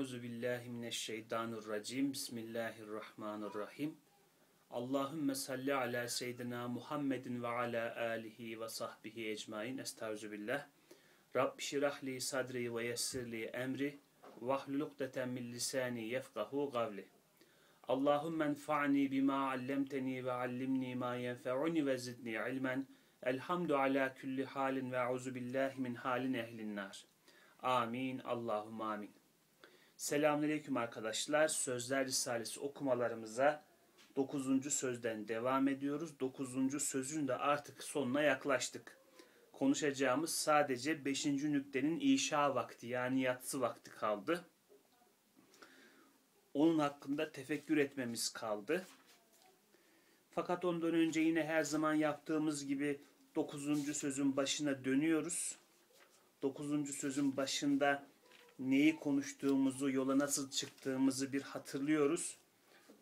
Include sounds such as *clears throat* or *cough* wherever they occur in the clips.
Euzu billahi mineşşeytanirracim. Bismillahirrahmanirrahim. Allahümme salli ala seyyidina Muhammedin ve ala alihi ve sahbihi ecmain. Estaizu billah. Rabbi şirahli sadri ve yessirli emri. Vahlul ukdeten min lisani yefkahu gavli. Allahümme enfa'ni bima allemteni ve allimni ma yenfe'uni ve zidni ilmen. Elhamdu ala kulli halin ve auzu billahi min halin ehlin nar. Amin. Allahümme amin. Selamünaleyküm arkadaşlar. Sözler Risalesi okumalarımıza 9. sözden devam ediyoruz. 9. sözün de artık sonuna yaklaştık. Konuşacağımız sadece 5. nüktenin inşa vakti yani yatsı vakti kaldı. Onun hakkında tefekkür etmemiz kaldı. Fakat ondan önce yine her zaman yaptığımız gibi 9. sözün başına dönüyoruz. 9. sözün başında neyi konuştuğumuzu, yola nasıl çıktığımızı bir hatırlıyoruz.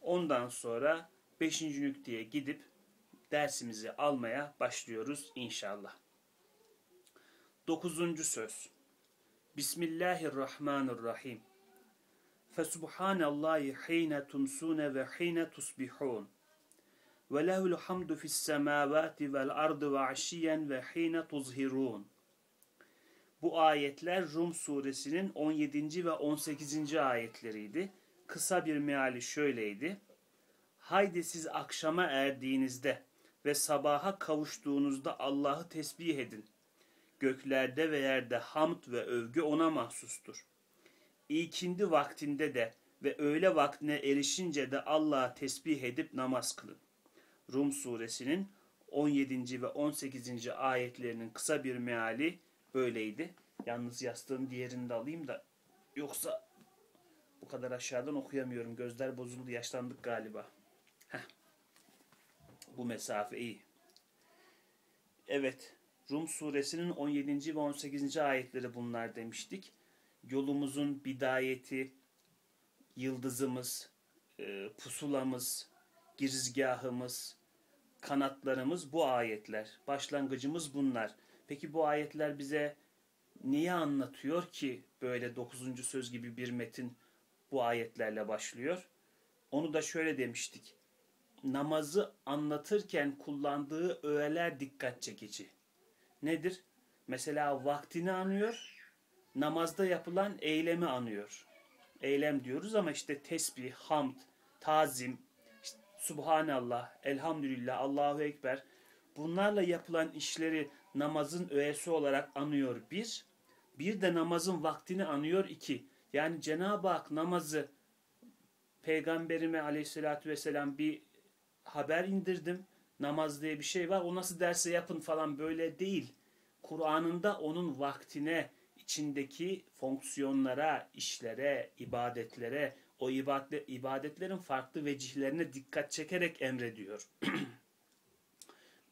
Ondan sonra 5. nükteye gidip dersimizi almaya başlıyoruz inşallah. 9. söz. Bismillahirrahmanirrahim. Fesubhanallahi hine tumsune ve hine tusbihun. Ve lehul hamdu fis semavati vel ardı ve aşiyen ve hine tuzhirun. Bu ayetler Rum suresinin 17. ve 18. ayetleriydi. Kısa bir meali şöyleydi. Haydi siz akşama erdiğinizde ve sabaha kavuştuğunuzda Allah'ı tesbih edin. Göklerde ve yerde hamd ve övgü ona mahsustur. İkindi vaktinde de ve öğle vaktine erişince de Allah'a tesbih edip namaz kılın. Rum suresinin 17. ve 18. ayetlerinin kısa bir meali böyleydi. Yalnız yastığın diğerini de alayım da yoksa bu kadar aşağıdan okuyamıyorum. Gözler bozuldu, yaşlandık galiba. Heh. Bu mesafe iyi. Evet, Rum suresinin 17. ve 18. ayetleri bunlar demiştik. Yolumuzun bidayeti, yıldızımız, e, pusulamız, girizgahımız, kanatlarımız bu ayetler. Başlangıcımız bunlar. Peki bu ayetler bize neyi anlatıyor ki böyle dokuzuncu söz gibi bir metin bu ayetlerle başlıyor? Onu da şöyle demiştik. Namazı anlatırken kullandığı öğeler dikkat çekici. Nedir? Mesela vaktini anıyor, namazda yapılan eylemi anıyor. Eylem diyoruz ama işte tesbih, hamd, tazim, işte Subhanallah, Elhamdülillah, Allahu Ekber bunlarla yapılan işleri namazın öğesi olarak anıyor bir. Bir de namazın vaktini anıyor iki. Yani Cenab-ı Hak namazı Peygamberime aleyhissalatü vesselam bir haber indirdim. Namaz diye bir şey var. O nasıl derse yapın falan böyle değil. Kur'an'ında onun vaktine, içindeki fonksiyonlara, işlere, ibadetlere, o ibadet, ibadetlerin farklı vecihlerine dikkat çekerek emrediyor. *clears throat*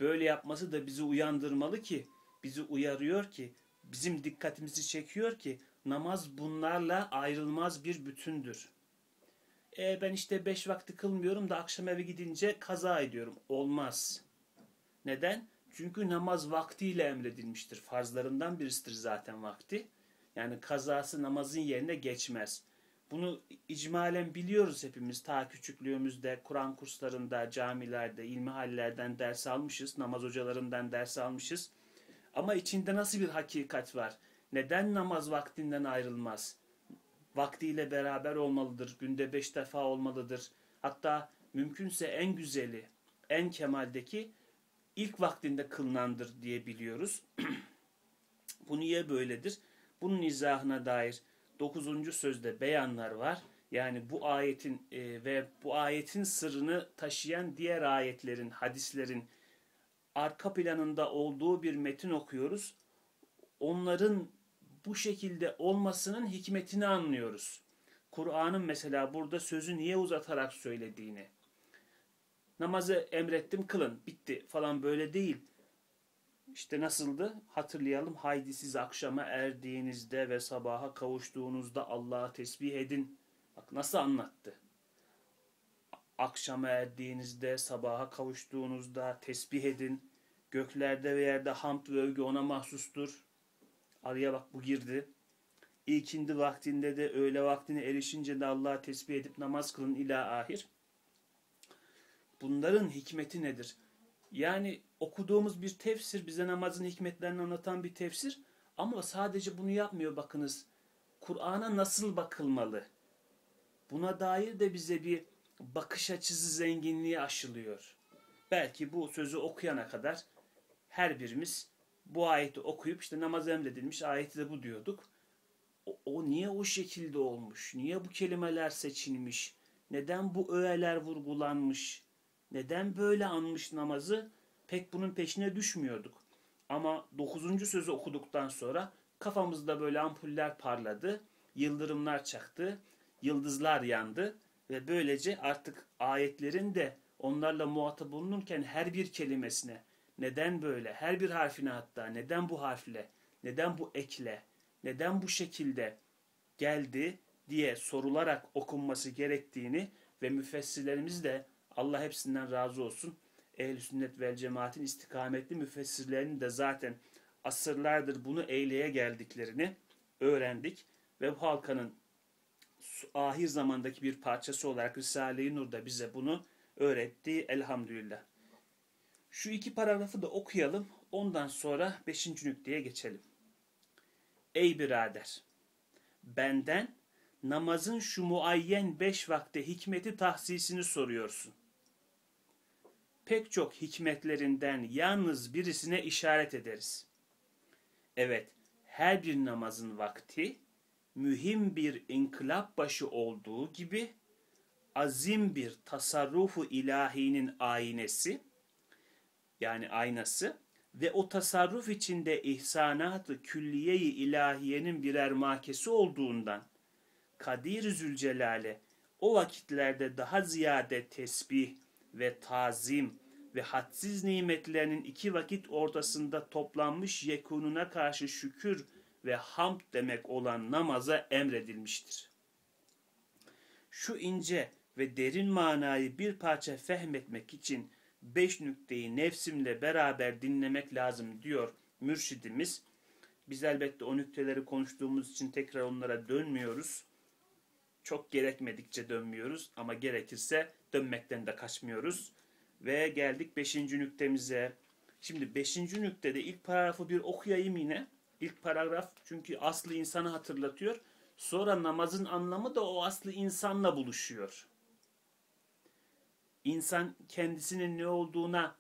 Böyle yapması da bizi uyandırmalı ki, bizi uyarıyor ki, bizim dikkatimizi çekiyor ki namaz bunlarla ayrılmaz bir bütündür. E ben işte beş vakti kılmıyorum da akşam eve gidince kaza ediyorum. Olmaz. Neden? Çünkü namaz vaktiyle emredilmiştir. Farzlarından birisidir zaten vakti. Yani kazası namazın yerine geçmez. Bunu icmalen biliyoruz hepimiz. Ta küçüklüğümüzde Kur'an kurslarında, camilerde, ilmihallerden ders almışız. Namaz hocalarından ders almışız. Ama içinde nasıl bir hakikat var? Neden namaz vaktinden ayrılmaz? Vaktiyle beraber olmalıdır. Günde beş defa olmalıdır. Hatta mümkünse en güzeli, en kemaldeki ilk vaktinde kılınandır diye biliyoruz. *clears throat* Bu niye böyledir? Bunun izahına dair 9. sözde beyanlar var. Yani bu ayetin e, ve bu ayetin sırrını taşıyan diğer ayetlerin, hadislerin arka planında olduğu bir metin okuyoruz. Onların bu şekilde olmasının hikmetini anlıyoruz. Kur'an'ın mesela burada sözü niye uzatarak söylediğini. Namazı emrettim kılın bitti falan böyle değil. İşte nasıldı? Hatırlayalım. Haydi siz akşama erdiğinizde ve sabaha kavuştuğunuzda Allah'a tesbih edin. Bak nasıl anlattı. Akşama erdiğinizde, sabaha kavuştuğunuzda tesbih edin. Göklerde ve yerde hamd ve övgü ona mahsustur. Araya bak bu girdi. İkindi vaktinde de öğle vaktine erişince de Allah'a tesbih edip namaz kılın ila ahir. Bunların hikmeti nedir? Yani okuduğumuz bir tefsir, bize namazın hikmetlerini anlatan bir tefsir ama sadece bunu yapmıyor bakınız. Kur'an'a nasıl bakılmalı? Buna dair de bize bir bakış açısı zenginliği aşılıyor. Belki bu sözü okuyana kadar her birimiz bu ayeti okuyup işte namaz emredilmiş ayeti de bu diyorduk. O, o niye o şekilde olmuş? Niye bu kelimeler seçilmiş? Neden bu öğeler vurgulanmış? Neden böyle anmış namazı? Pek bunun peşine düşmüyorduk. Ama dokuzuncu sözü okuduktan sonra kafamızda böyle ampuller parladı, yıldırımlar çaktı, yıldızlar yandı ve böylece artık ayetlerin de onlarla muhatap bulunurken her bir kelimesine neden böyle, her bir harfine hatta neden bu harfle, neden bu ekle, neden bu şekilde geldi diye sorularak okunması gerektiğini ve müfessirlerimiz de Allah hepsinden razı olsun. Ehl-i sünnet vel cemaatin istikametli müfessirlerinin de zaten asırlardır bunu eyleye geldiklerini öğrendik. Ve bu halkanın ahir zamandaki bir parçası olarak Risale-i Nur da bize bunu öğretti. Elhamdülillah. Şu iki paragrafı da okuyalım. Ondan sonra beşinci nükteye geçelim. Ey birader! Benden namazın şu muayyen beş vakte hikmeti tahsisini soruyorsun. Pek çok hikmetlerinden yalnız birisine işaret ederiz. Evet, her bir namazın vakti mühim bir inkılap başı olduğu gibi azim bir tasarrufu ilahinin aynesi yani aynası ve o tasarruf içinde ihsanat-ı külliye-i ilahiyenin birer makesi olduğundan Kadir Zülcelal'e o vakitlerde daha ziyade tesbih ve tazim ve hadsiz nimetlerinin iki vakit ortasında toplanmış yekununa karşı şükür ve hamd demek olan namaza emredilmiştir. Şu ince ve derin manayı bir parça fehmetmek için beş nükteyi nefsimle beraber dinlemek lazım diyor mürşidimiz. Biz elbette o nükteleri konuştuğumuz için tekrar onlara dönmüyoruz. Çok gerekmedikçe dönmüyoruz ama gerekirse dönmekten de kaçmıyoruz. Ve geldik beşinci nüktemize. Şimdi beşinci nüktede ilk paragrafı bir okuyayım yine. İlk paragraf çünkü aslı insanı hatırlatıyor. Sonra namazın anlamı da o aslı insanla buluşuyor. İnsan kendisinin ne olduğuna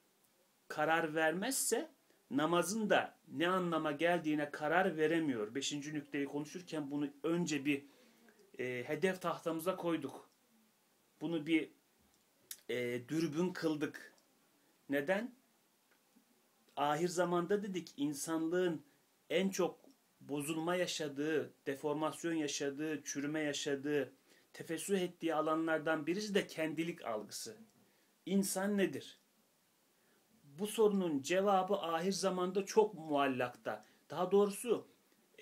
karar vermezse namazın da ne anlama geldiğine karar veremiyor. Beşinci nükteyi konuşurken bunu önce bir e, hedef tahtamıza koyduk. Bunu bir e, dürbün kıldık. Neden? Ahir zamanda dedik insanlığın en çok bozulma yaşadığı, deformasyon yaşadığı, çürüme yaşadığı, tefessüh ettiği alanlardan birisi de kendilik algısı. İnsan nedir? Bu sorunun cevabı ahir zamanda çok muallakta. Daha doğrusu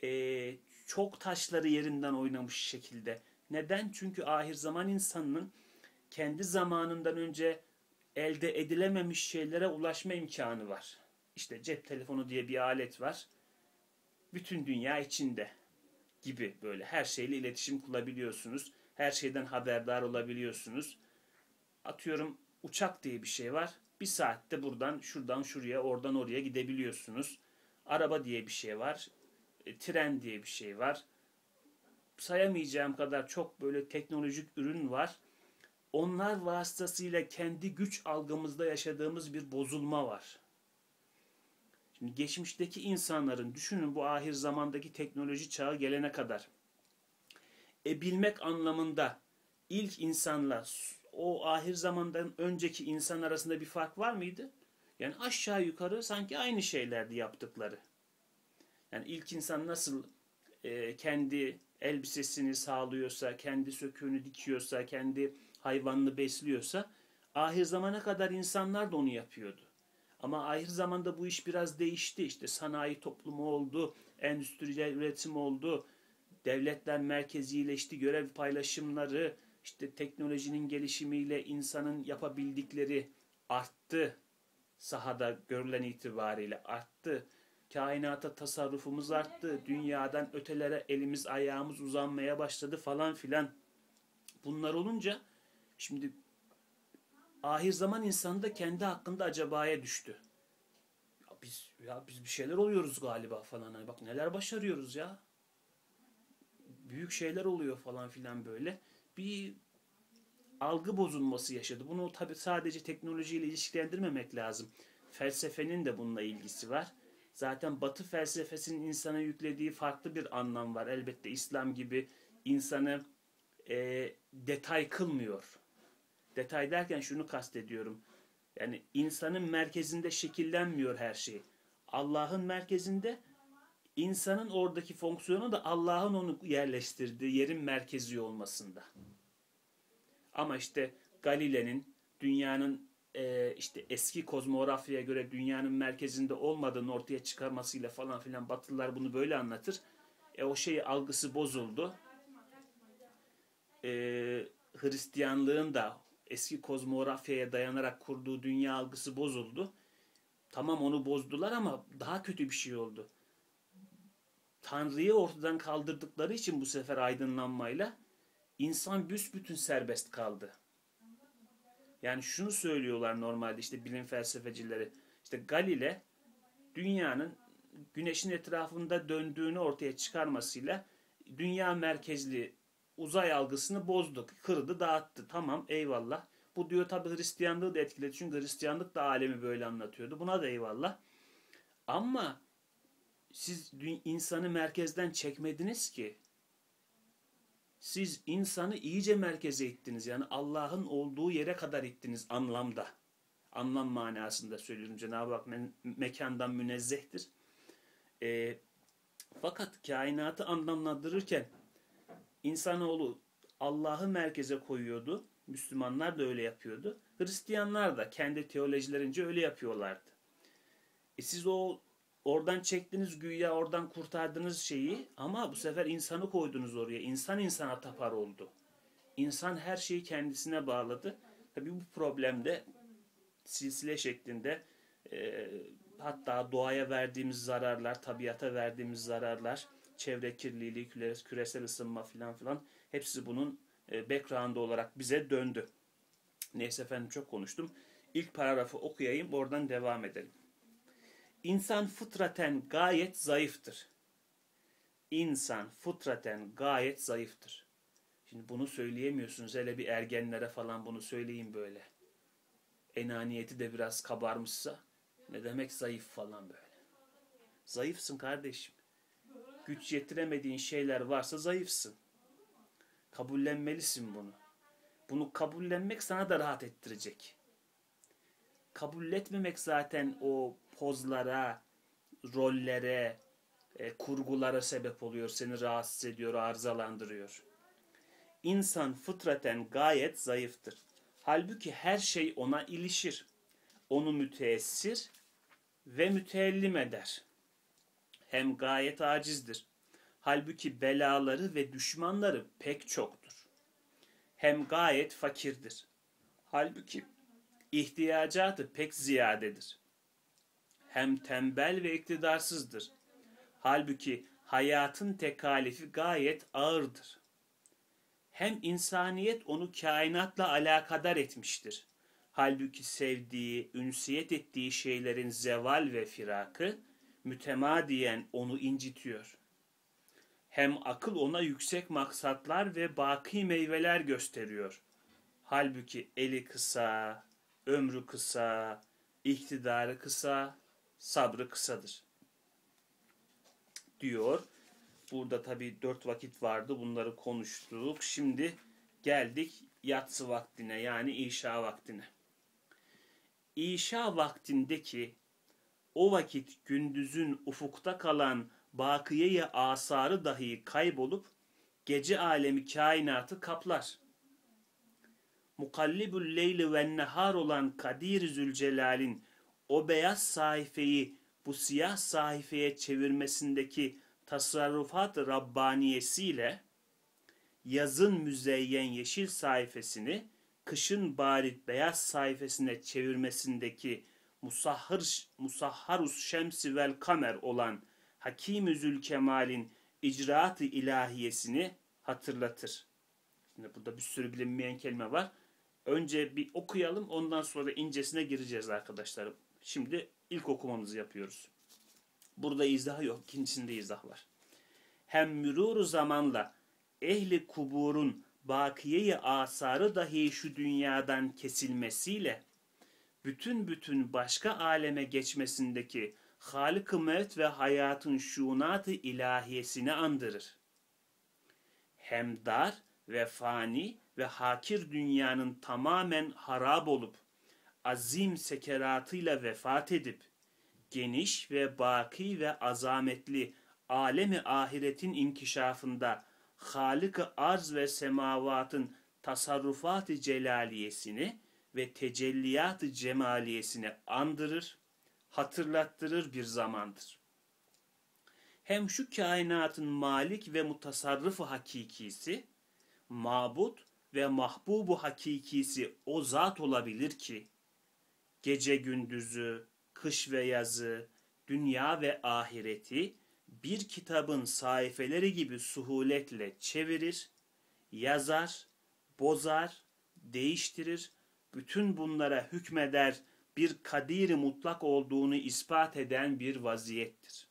e, çok taşları yerinden oynamış şekilde. Neden? Çünkü ahir zaman insanının kendi zamanından önce elde edilememiş şeylere ulaşma imkanı var. İşte cep telefonu diye bir alet var. Bütün dünya içinde gibi böyle her şeyle iletişim kurabiliyorsunuz. Her şeyden haberdar olabiliyorsunuz. Atıyorum uçak diye bir şey var. Bir saatte buradan şuradan şuraya oradan oraya gidebiliyorsunuz. Araba diye bir şey var. E, tren diye bir şey var. Sayamayacağım kadar çok böyle teknolojik ürün var. Onlar vasıtasıyla kendi güç algımızda yaşadığımız bir bozulma var. Şimdi geçmişteki insanların düşünün bu ahir zamandaki teknoloji çağı gelene kadar e bilmek anlamında ilk insanla o ahir zamandan önceki insan arasında bir fark var mıydı? Yani aşağı yukarı sanki aynı şeylerdi yaptıkları. Yani ilk insan nasıl e, kendi elbisesini sağlıyorsa, kendi söküğünü dikiyorsa, kendi hayvanını besliyorsa, ahir zamana kadar insanlar da onu yapıyordu. Ama ahir zamanda bu iş biraz değişti. İşte sanayi toplumu oldu, endüstriyel üretim oldu, devletler merkezileşti, görev paylaşımları, işte teknolojinin gelişimiyle insanın yapabildikleri arttı. Sahada görülen itibariyle arttı kainata tasarrufumuz arttı, dünyadan ötelere elimiz ayağımız uzanmaya başladı falan filan. Bunlar olunca şimdi ahir zaman insanı da kendi hakkında acabaya düştü. Ya biz ya biz bir şeyler oluyoruz galiba falan. Hani bak neler başarıyoruz ya. Büyük şeyler oluyor falan filan böyle. Bir algı bozulması yaşadı. Bunu tabii sadece teknolojiyle ilişkilendirmemek lazım. Felsefenin de bununla ilgisi var. Zaten Batı felsefesinin insana yüklediği farklı bir anlam var. Elbette İslam gibi insanı e, detay kılmıyor. Detay derken şunu kastediyorum. Yani insanın merkezinde şekillenmiyor her şey. Allah'ın merkezinde insanın oradaki fonksiyonu da Allah'ın onu yerleştirdiği yerin merkezi olmasında. Ama işte Galile'nin dünyanın e, işte eski kozmografyaya göre dünyanın merkezinde olmadığını ortaya çıkarmasıyla falan filan Batılılar bunu böyle anlatır. E, o şey algısı bozuldu. E, Hristiyanlığın da eski kozmografyaya dayanarak kurduğu dünya algısı bozuldu. Tamam onu bozdular ama daha kötü bir şey oldu. Tanrı'yı ortadan kaldırdıkları için bu sefer aydınlanmayla insan büsbütün serbest kaldı. Yani şunu söylüyorlar normalde işte bilim felsefecileri. İşte Galile dünyanın güneşin etrafında döndüğünü ortaya çıkarmasıyla dünya merkezli uzay algısını bozdu, kırdı, dağıttı. Tamam eyvallah. Bu diyor tabi Hristiyanlığı da etkiledi. Çünkü Hristiyanlık da alemi böyle anlatıyordu. Buna da eyvallah. Ama siz insanı merkezden çekmediniz ki. Siz insanı iyice merkeze ittiniz. Yani Allah'ın olduğu yere kadar ittiniz anlamda. Anlam manasında söylüyorum. Cenab-ı Hak me- mekandan münezzehtir. E, fakat kainatı anlamlandırırken insanoğlu Allah'ı merkeze koyuyordu. Müslümanlar da öyle yapıyordu. Hristiyanlar da kendi teolojilerince öyle yapıyorlardı. E siz o oradan çektiniz güya oradan kurtardınız şeyi ama bu sefer insanı koydunuz oraya. İnsan insana tapar oldu. İnsan her şeyi kendisine bağladı. Tabi bu problemde silsile şeklinde e, hatta doğaya verdiğimiz zararlar, tabiata verdiğimiz zararlar, çevre kirliliği, küresel ısınma filan filan hepsi bunun e, background olarak bize döndü. Neyse efendim çok konuştum. İlk paragrafı okuyayım oradan devam edelim. İnsan fıtraten gayet zayıftır. İnsan fıtraten gayet zayıftır. Şimdi bunu söyleyemiyorsunuz. Hele bir ergenlere falan bunu söyleyin böyle. Enaniyeti de biraz kabarmışsa ne demek zayıf falan böyle. Zayıfsın kardeşim. Güç yetiremediğin şeyler varsa zayıfsın. Kabullenmelisin bunu. Bunu kabullenmek sana da rahat ettirecek. Kabul etmemek zaten o pozlara, rollere, e, kurgulara sebep oluyor, seni rahatsız ediyor, arızalandırıyor. İnsan fıtraten gayet zayıftır. Halbuki her şey ona ilişir. Onu müteessir ve müteellim eder. Hem gayet acizdir. Halbuki belaları ve düşmanları pek çoktur. Hem gayet fakirdir. Halbuki ihtiyacatı pek ziyadedir hem tembel ve iktidarsızdır. Halbuki hayatın tekalifi gayet ağırdır. Hem insaniyet onu kainatla alakadar etmiştir. Halbuki sevdiği, ünsiyet ettiği şeylerin zeval ve firakı mütemadiyen onu incitiyor. Hem akıl ona yüksek maksatlar ve baki meyveler gösteriyor. Halbuki eli kısa, ömrü kısa, iktidarı kısa, sabrı kısadır. Diyor. Burada tabi dört vakit vardı. Bunları konuştuk. Şimdi geldik yatsı vaktine yani işa vaktine. İşa vaktindeki o vakit gündüzün ufukta kalan bakiyeye asarı dahi kaybolup gece alemi kainatı kaplar. Mukallibül leyli ve nehar olan Kadir Zülcelal'in o beyaz sayfayı bu siyah sayfaya çevirmesindeki tasarrufat Rabbaniyesiyle yazın müzeyyen yeşil sayfasını kışın barit beyaz sayfasına çevirmesindeki musahhir, musahharus şemsi vel kamer olan Hakim-i Zülkemal'in icraat-ı ilahiyesini hatırlatır. Şimdi burada bir sürü bilinmeyen kelime var. Önce bir okuyalım ondan sonra incesine gireceğiz arkadaşlar. Şimdi ilk okumamızı yapıyoruz. Burada izah yok. ikincisinde izah var. Hem müruru zamanla ehli kuburun bakiyeyi asarı dahi şu dünyadan kesilmesiyle bütün bütün başka aleme geçmesindeki Halık-ı Mevt ve hayatın şunat-ı ilahiyesini andırır. Hem dar ve fani ve hakir dünyanın tamamen harap olup azim sekeratıyla vefat edip geniş ve baki ve azametli alemi ahiretin inkişafında Halık-ı arz ve semavatın tasarrufat-ı celaliyesini ve tecelliyat-ı cemaliyesini andırır, hatırlattırır bir zamandır. Hem şu kainatın malik ve mutasarrıfı hakikisi, mabut ve mahbubu hakikisi o zat olabilir ki, gece gündüzü, kış ve yazı, dünya ve ahireti bir kitabın sayfeleri gibi suhuletle çevirir, yazar, bozar, değiştirir, bütün bunlara hükmeder bir kadiri mutlak olduğunu ispat eden bir vaziyettir.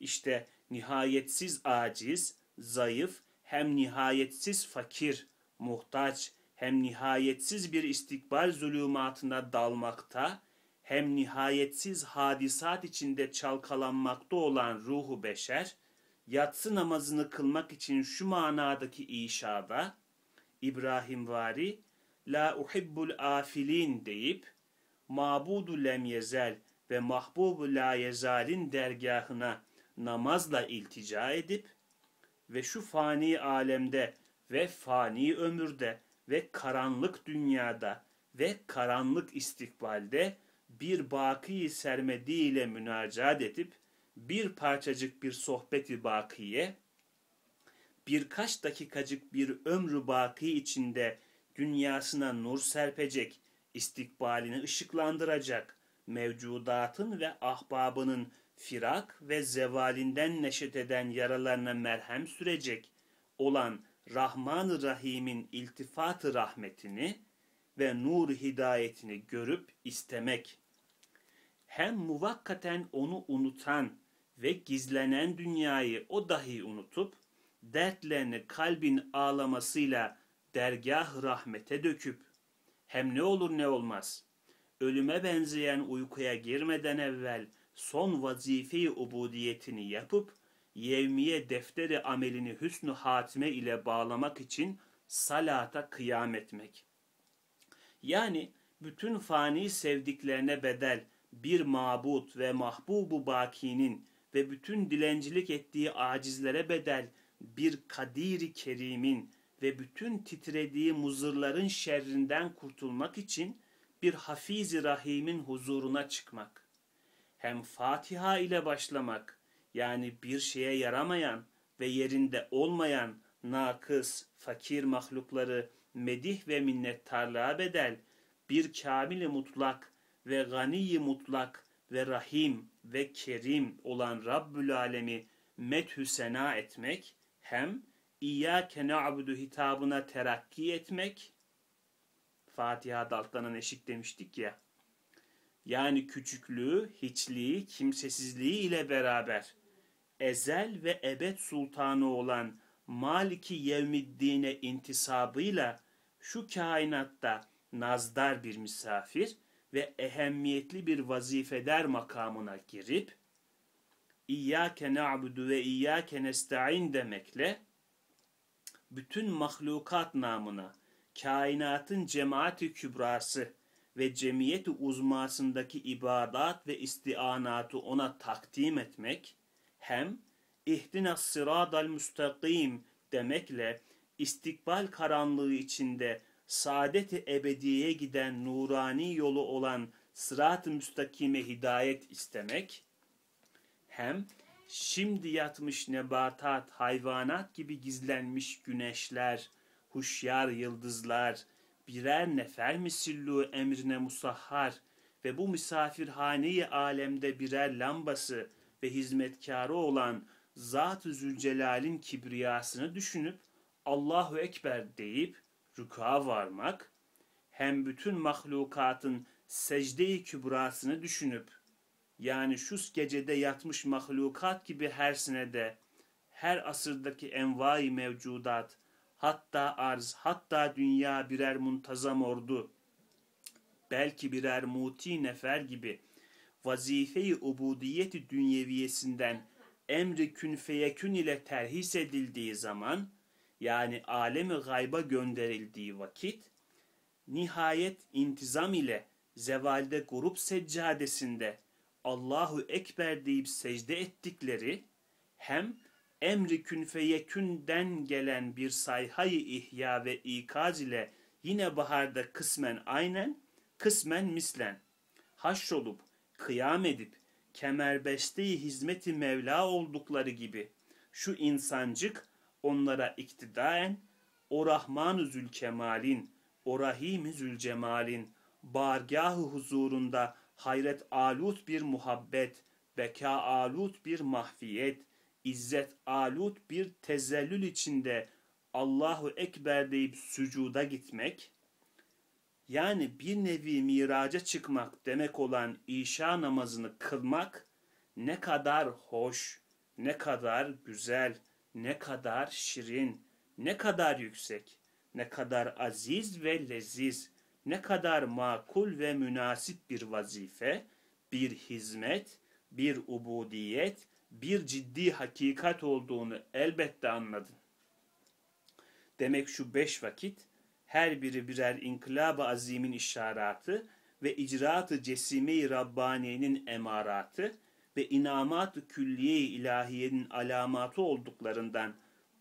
İşte nihayetsiz aciz, zayıf, hem nihayetsiz fakir, muhtaç, hem nihayetsiz bir istikbal zulümatına dalmakta, hem nihayetsiz hadisat içinde çalkalanmakta olan ruhu beşer, yatsı namazını kılmak için şu manadaki işada, İbrahim vari, La uhibbul afilin deyip, mabudu lem yezel ve mahbubu la yezalin dergahına namazla iltica edip ve şu fani alemde ve fani ömürde ve karanlık dünyada ve karanlık istikbalde bir baki sermedi ile münacat edip bir parçacık bir sohbeti bakiye birkaç dakikacık bir ömrü baki içinde dünyasına nur serpecek, istikbalini ışıklandıracak, mevcudatın ve ahbabının firak ve zevalinden neşet eden yaralarına merhem sürecek olan Rahman-ı Rahim'in iltifatı rahmetini ve nur hidayetini görüp istemek. Hem muvakkaten onu unutan ve gizlenen dünyayı o dahi unutup, dertlerini kalbin ağlamasıyla dergah rahmete döküp, hem ne olur ne olmaz, ölüme benzeyen uykuya girmeden evvel son vazife-i ubudiyetini yapıp, yevmiye defteri amelini hüsnü hatime ile bağlamak için salata kıyam etmek. Yani bütün fani sevdiklerine bedel bir mabut ve mahbubu bakinin ve bütün dilencilik ettiği acizlere bedel bir kadiri kerimin ve bütün titrediği muzırların şerrinden kurtulmak için bir hafiz rahimin huzuruna çıkmak. Hem Fatiha ile başlamak, yani bir şeye yaramayan ve yerinde olmayan nakıs, fakir mahlukları medih ve minnettarlığa bedel bir kamil mutlak ve gani mutlak ve rahim ve kerim olan Rabbül Alemi methü sena etmek hem İyyâke na'budu hitabına terakki etmek Fatiha'da altlanan eşik demiştik ya. Yani küçüklüğü, hiçliği, kimsesizliği ile beraber ezel ve ebed sultanı olan Maliki Yevmiddin'e intisabıyla şu kainatta nazdar bir misafir ve ehemmiyetli bir vazifeder makamına girip İyyâke na'budu ve İyyâke nesta'in demekle bütün mahlukat namına kainatın cemaati kübrası ve cemiyeti uzmasındaki ibadat ve istianatı ona takdim etmek hem ihdinas sıradal müstakim demekle istikbal karanlığı içinde saadet-i ebediye giden nurani yolu olan sırat-ı müstakime hidayet istemek hem şimdi yatmış nebatat, hayvanat gibi gizlenmiş güneşler, huşyar yıldızlar, birer nefer misillu emrine musahhar ve bu misafirhaneyi alemde birer lambası ve hizmetkarı olan Zat-ı Zülcelal'in kibriyasını düşünüp Allahu Ekber deyip rüka varmak, hem bütün mahlukatın secde-i kübrasını düşünüp, yani şu gecede yatmış mahlukat gibi her senede, her asırdaki envai mevcudat, hatta arz, hatta dünya birer muntazam ordu, belki birer muti nefer gibi vazife-i ubudiyeti dünyeviyesinden emri kün feyekün ile terhis edildiği zaman, yani alemi gayba gönderildiği vakit, nihayet intizam ile zevalde grup seccadesinde Allahu Ekber deyip secde ettikleri hem emri kün feyekünden gelen bir sayhayı ihya ve ikaz ile yine baharda kısmen aynen, kısmen mislen haşrolup, kıyam edip, kemerbeste-i hizmeti Mevla oldukları gibi şu insancık onlara iktidaen o Rahman-ı Zülkemal'in, o Rahim-i Zülcemal'in bargah huzurunda hayret alut bir muhabbet, beka alut bir mahfiyet, izzet alut bir tezellül içinde Allahu Ekber deyip sücuda gitmek, yani bir nevi miraca çıkmak demek olan işa namazını kılmak ne kadar hoş, ne kadar güzel, ne kadar şirin, ne kadar yüksek, ne kadar aziz ve leziz, ne kadar makul ve münasip bir vazife, bir hizmet, bir ubudiyet, bir ciddi hakikat olduğunu elbette anladın. Demek şu beş vakit her biri birer inkılab-ı azimin işaratı ve icraat-ı cesime-i Rabbaniye'nin emaratı ve inamat-ı külliye-i ilahiyenin alamatı olduklarından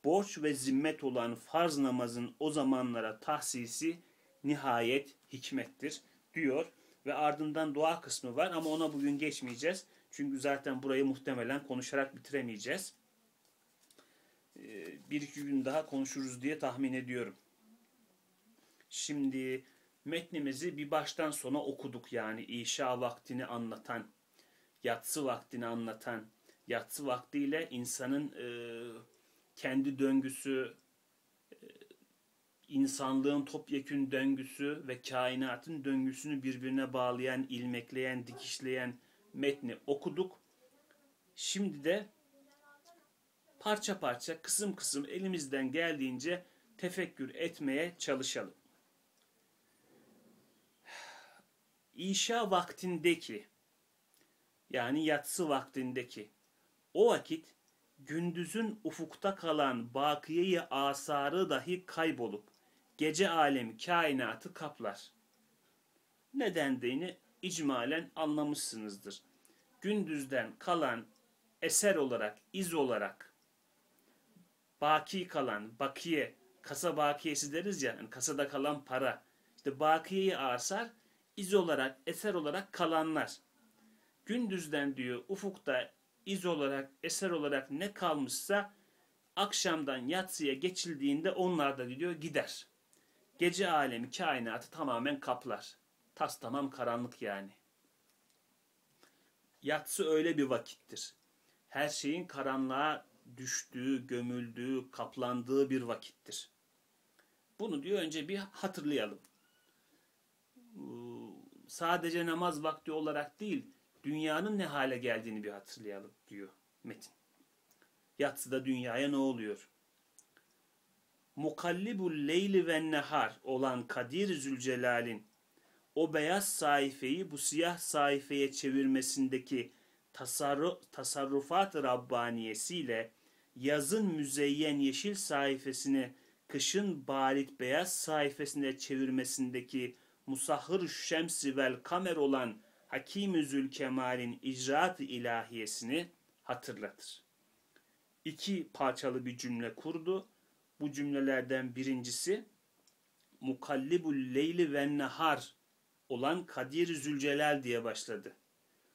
borç ve zimmet olan farz namazın o zamanlara tahsisi nihayet hikmettir diyor ve ardından dua kısmı var ama ona bugün geçmeyeceğiz. Çünkü zaten burayı muhtemelen konuşarak bitiremeyeceğiz. Ee, bir iki gün daha konuşuruz diye tahmin ediyorum. Şimdi metnimizi bir baştan sona okuduk yani işa vaktini anlatan, yatsı vaktini anlatan, yatsı vaktiyle insanın e, kendi döngüsü, insanlığın topyekün döngüsü ve kainatın döngüsünü birbirine bağlayan, ilmekleyen, dikişleyen metni okuduk. Şimdi de parça parça, kısım kısım elimizden geldiğince tefekkür etmeye çalışalım. İşa vaktindeki yani yatsı vaktindeki o vakit gündüzün ufukta kalan bakiyeyi asarı dahi kaybolup gece alemi kainatı kaplar. Nedendiğini icmalen anlamışsınızdır. Gündüzden kalan eser olarak, iz olarak baki kalan, bakiye, kasa bakiyesi deriz ya, yani kasada kalan para. İşte bakiyeyi asar, iz olarak, eser olarak kalanlar. Gündüzden diyor ufukta iz olarak, eser olarak ne kalmışsa akşamdan yatsıya geçildiğinde onlar da diyor gider. Gece alemi kainatı tamamen kaplar. Tas tamam karanlık yani. Yatsı öyle bir vakittir. Her şeyin karanlığa düştüğü, gömüldüğü, kaplandığı bir vakittir. Bunu diyor önce bir hatırlayalım. Sadece namaz vakti olarak değil, dünyanın ne hale geldiğini bir hatırlayalım diyor metin. Yatsıda dünyaya ne oluyor? Mukallibul leyli ve nehar olan Kadir Zülcelal'in o beyaz sayfayı bu siyah sayfaya çevirmesindeki tasarruf, tasarrufat Rabbaniyesiyle yazın müzeyyen yeşil sayfasını kışın barit beyaz sayfasına çevirmesindeki musahhır şemsi vel kamer olan Hakim-i Zülkemal'in icraat ilahiyesini hatırlatır. İki parçalı bir cümle kurdu. Bu cümlelerden birincisi Mukallibul leyli ve nehar olan Kadir Zülcelal diye başladı.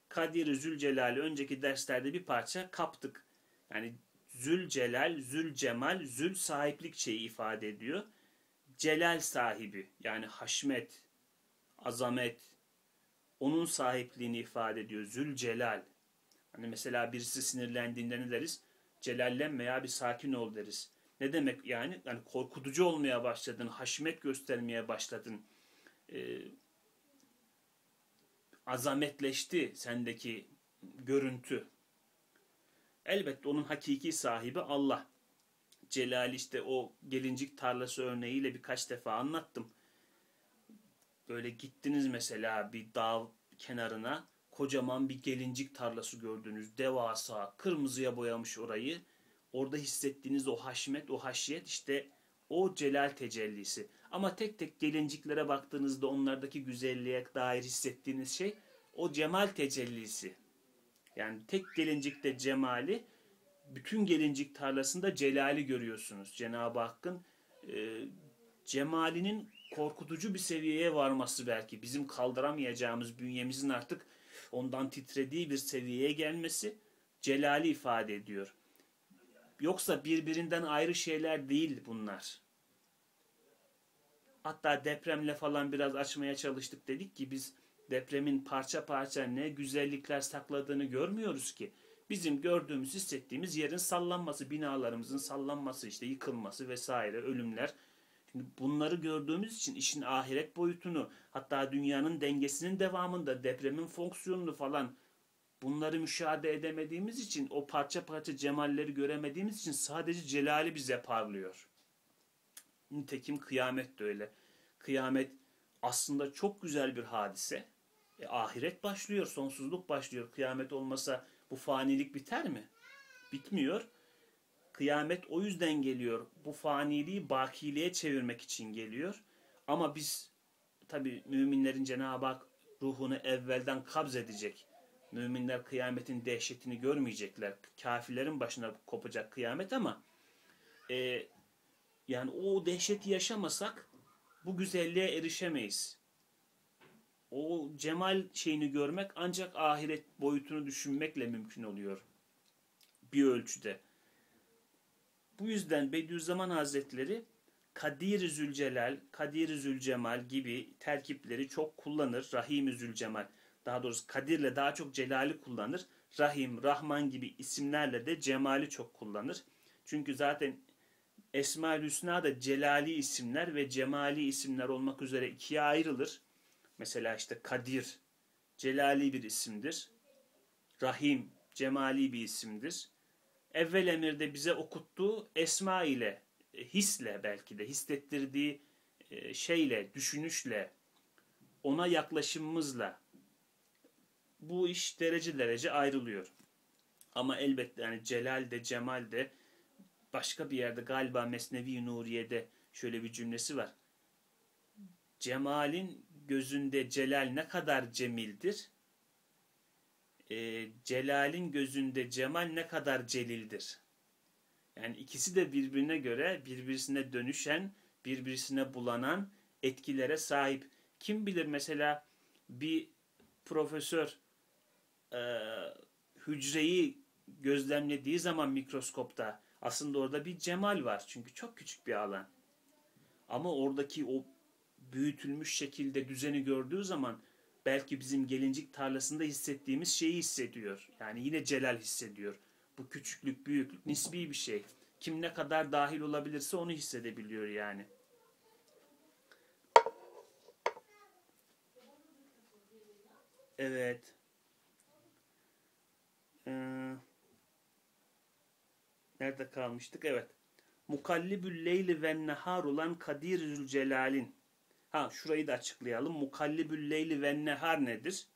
Kadir Zülcelal'i önceki derslerde bir parça kaptık. Yani Zülcelal, Zülcemal, Zül sahiplik şeyi ifade ediyor. Celal sahibi yani haşmet, azamet, onun sahipliğini ifade ediyor. Zülcelal. Hani mesela birisi sinirlendiğinde ne deriz? Celallenme ya bir sakin ol deriz. Ne demek yani? Yani korkutucu olmaya başladın, haşmet göstermeye başladın. Ee, azametleşti sendeki görüntü. Elbette onun hakiki sahibi Allah. Celal işte o gelincik tarlası örneğiyle birkaç defa anlattım. Böyle gittiniz mesela bir dağ kenarına kocaman bir gelincik tarlası gördünüz. Devasa, kırmızıya boyamış orayı. Orada hissettiğiniz o haşmet, o haşiyet işte o celal tecellisi. Ama tek tek gelinciklere baktığınızda onlardaki güzelliğe dair hissettiğiniz şey o cemal tecellisi. Yani tek gelincikte cemali, bütün gelincik tarlasında celali görüyorsunuz. Cenab-ı Hakk'ın e, cemalinin korkutucu bir seviyeye varması belki. Bizim kaldıramayacağımız bünyemizin artık ondan titrediği bir seviyeye gelmesi celali ifade ediyor. Yoksa birbirinden ayrı şeyler değil bunlar. Hatta depremle falan biraz açmaya çalıştık dedik ki biz depremin parça parça ne güzellikler sakladığını görmüyoruz ki. Bizim gördüğümüz, hissettiğimiz yerin sallanması, binalarımızın sallanması, işte yıkılması vesaire, ölümler. Şimdi bunları gördüğümüz için işin ahiret boyutunu, hatta dünyanın dengesinin devamında depremin fonksiyonunu falan bunları müşahede edemediğimiz için, o parça parça cemalleri göremediğimiz için sadece celali bize parlıyor. Nitekim kıyamet de öyle. Kıyamet aslında çok güzel bir hadise. E, ahiret başlıyor, sonsuzluk başlıyor. Kıyamet olmasa bu fanilik biter mi? Bitmiyor. Kıyamet o yüzden geliyor. Bu faniliği bakiliğe çevirmek için geliyor. Ama biz tabi müminlerin Cenab-ı Hak ruhunu evvelden kabz edecek. Müminler kıyametin dehşetini görmeyecekler. Kafirlerin başına kopacak kıyamet ama e, yani o dehşeti yaşamasak bu güzelliğe erişemeyiz o cemal şeyini görmek ancak ahiret boyutunu düşünmekle mümkün oluyor. Bir ölçüde. Bu yüzden Bediüzzaman Hazretleri Kadir-i Zülcelal, Kadir-i Zülcemal gibi terkipleri çok kullanır. Rahim-i Zülcemal. Daha doğrusu Kadir'le daha çok Celal'i kullanır. Rahim, Rahman gibi isimlerle de Cemal'i çok kullanır. Çünkü zaten Esma-ül Hüsna da Celali isimler ve Cemali isimler olmak üzere ikiye ayrılır. Mesela işte Kadir, celali bir isimdir. Rahim, cemali bir isimdir. Evvel emirde bize okuttuğu esma ile, e, hisle belki de, hissettirdiği e, şeyle, düşünüşle, ona yaklaşımımızla bu iş derece derece ayrılıyor. Ama elbette yani celal de cemal de başka bir yerde galiba Mesnevi Nuriye'de şöyle bir cümlesi var. Cemalin gözünde celal ne kadar cemildir, e, celalin gözünde cemal ne kadar celildir. Yani ikisi de birbirine göre birbirine dönüşen, birbirine bulanan etkilere sahip. Kim bilir mesela bir profesör e, hücreyi gözlemlediği zaman mikroskopta aslında orada bir cemal var. Çünkü çok küçük bir alan. Ama oradaki o büyütülmüş şekilde düzeni gördüğü zaman belki bizim gelincik tarlasında hissettiğimiz şeyi hissediyor. Yani yine celal hissediyor. Bu küçüklük, büyüklük nisbi bir şey. Kim ne kadar dahil olabilirse onu hissedebiliyor yani. Evet. Ee, nerede kalmıştık? Evet. Mukallibül leyli ve nehar olan Kadir Zülcelal'in Ha şurayı da açıklayalım. Mukallibül leyli ve nehar nedir?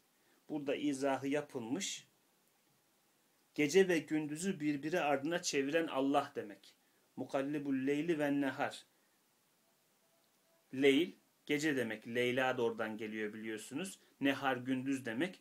Burada izahı yapılmış. Gece ve gündüzü birbiri ardına çeviren Allah demek. Mukallibül leyli ve nehar. Leyl, gece demek. Leyla da oradan geliyor biliyorsunuz. Nehar gündüz demek.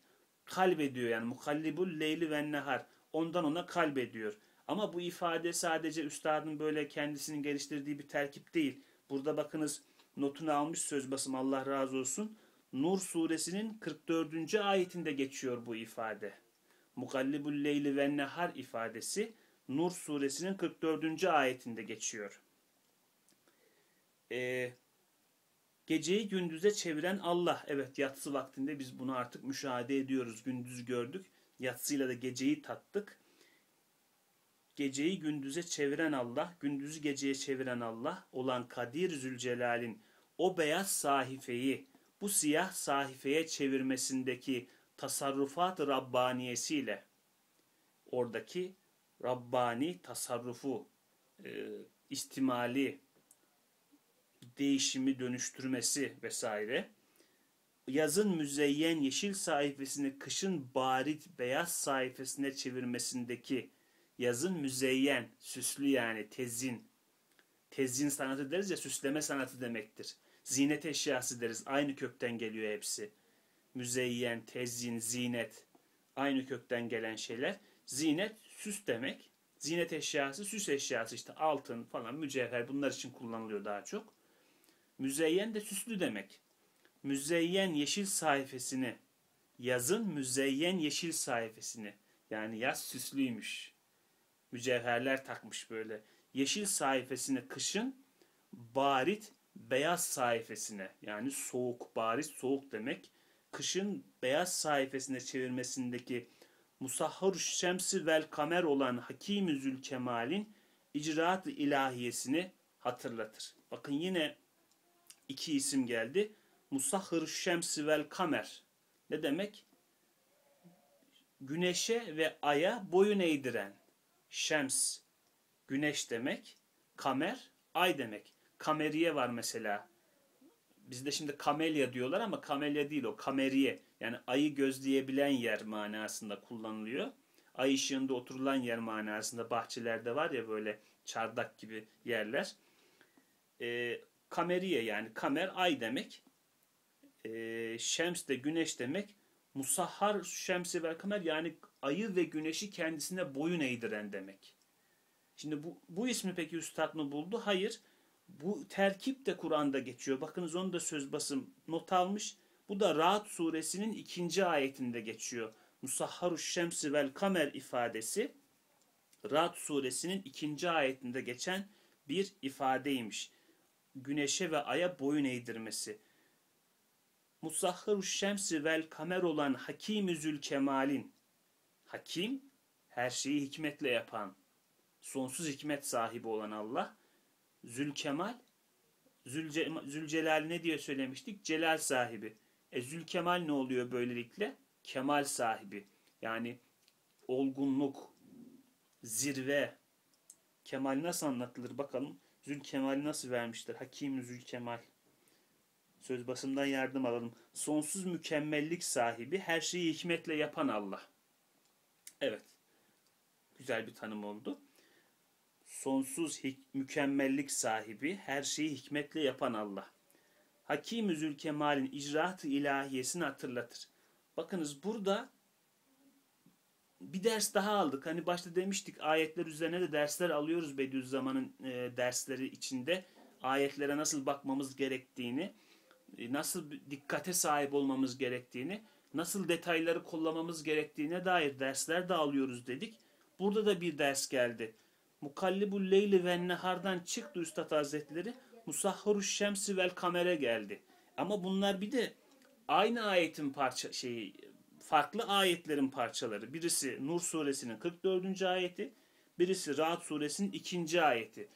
Kalbediyor yani. Mukallibul leyli ve nehar. Ondan ona kalbediyor. Ama bu ifade sadece üstadın böyle kendisinin geliştirdiği bir terkip değil. Burada bakınız notunu almış söz basım Allah razı olsun. Nur suresinin 44. ayetinde geçiyor bu ifade. Mukallibul leyli ve nehar ifadesi Nur suresinin 44. ayetinde geçiyor. Ee, Geceyi gündüze çeviren Allah. Evet yatsı vaktinde biz bunu artık müşahede ediyoruz. Gündüz gördük. Yatsıyla da geceyi tattık. Geceyi gündüze çeviren Allah, gündüzü geceye çeviren Allah olan Kadir Zülcelal'in o beyaz sahifeyi bu siyah sahifeye çevirmesindeki tasarrufat Rabbaniyesiyle oradaki Rabbani tasarrufu, e, istimali, değişimi dönüştürmesi vesaire. Yazın müzeyyen yeşil sayfasını kışın barit beyaz sayfasına çevirmesindeki yazın müzeyyen, süslü yani tezin, tezin sanatı deriz ya süsleme sanatı demektir. Zinet eşyası deriz. Aynı kökten geliyor hepsi. Müzeyyen, tezin, zinet aynı kökten gelen şeyler. Zinet süs demek. Zinet eşyası süs eşyası işte altın falan mücevher bunlar için kullanılıyor daha çok. Müzeyyen de süslü demek. Müzeyyen yeşil sayfasını yazın müzeyyen yeşil sayfasını yani yaz süslüymüş. Mücevherler takmış böyle. Yeşil sayfasını kışın barit beyaz sayfasına yani soğuk barit soğuk demek. Kışın beyaz sayfasına çevirmesindeki Musahhar Şemsi vel Kamer olan Hakim-i Zülkemal'in icraat ilahiyesini hatırlatır. Bakın yine iki isim geldi. Musahhır Şemsi vel Kamer. Ne demek? Güneşe ve aya boyun eğdiren. Şems, güneş demek. Kamer, ay demek. Kameriye var mesela. Bizde şimdi kamelya diyorlar ama kamelya değil o. Kameriye. Yani ayı gözleyebilen yer manasında kullanılıyor. Ay ışığında oturulan yer manasında bahçelerde var ya böyle çardak gibi yerler. E, kameriye yani kamer ay demek. E, şems de güneş demek. Musahhar şemsi ve kamer yani ayı ve güneşi kendisine boyun eğdiren demek. Şimdi bu, bu ismi peki üstad mı buldu? Hayır. Bu terkip de Kur'an'da geçiyor. Bakınız onu da söz basım not almış. Bu da Rahat suresinin ikinci ayetinde geçiyor. Musahharu şemsi vel kamer ifadesi Rahat suresinin ikinci ayetinde geçen bir ifadeymiş. Güneşe ve aya boyun eğdirmesi. Musahharu şemsi vel kamer olan Hakim-i Zülkemal'in Hakim, her şeyi hikmetle yapan, sonsuz hikmet sahibi olan Allah, Zülkemal, Zülce, Zülcelal ne diye söylemiştik? Celal sahibi. E Zülkemal ne oluyor böylelikle? Kemal sahibi. Yani olgunluk, zirve. Kemal nasıl anlatılır bakalım. Zülkemal nasıl vermiştir? Hakim Zülkemal. Söz basımdan yardım alalım. Sonsuz mükemmellik sahibi, her şeyi hikmetle yapan Allah. Evet. Güzel bir tanım oldu. Sonsuz mükemmellik sahibi, her şeyi hikmetle yapan Allah. Hakim-i Zülkemal'in icraat-ı ilahiyesini hatırlatır. Bakınız burada bir ders daha aldık. Hani başta demiştik ayetler üzerine de dersler alıyoruz Bediüzzaman'ın e, dersleri içinde. Ayetlere nasıl bakmamız gerektiğini, e, nasıl dikkate sahip olmamız gerektiğini, nasıl detayları kullanmamız gerektiğine dair dersler de alıyoruz dedik. Burada da bir ders geldi. Mukallibul leyli ve nehardan çıktı Üstad Hazretleri. Musahharu şemsi vel kamere geldi. Ama bunlar bir de aynı ayetin parça şeyi farklı ayetlerin parçaları. Birisi Nur suresinin 44. ayeti, birisi Rahat suresinin 2. ayeti.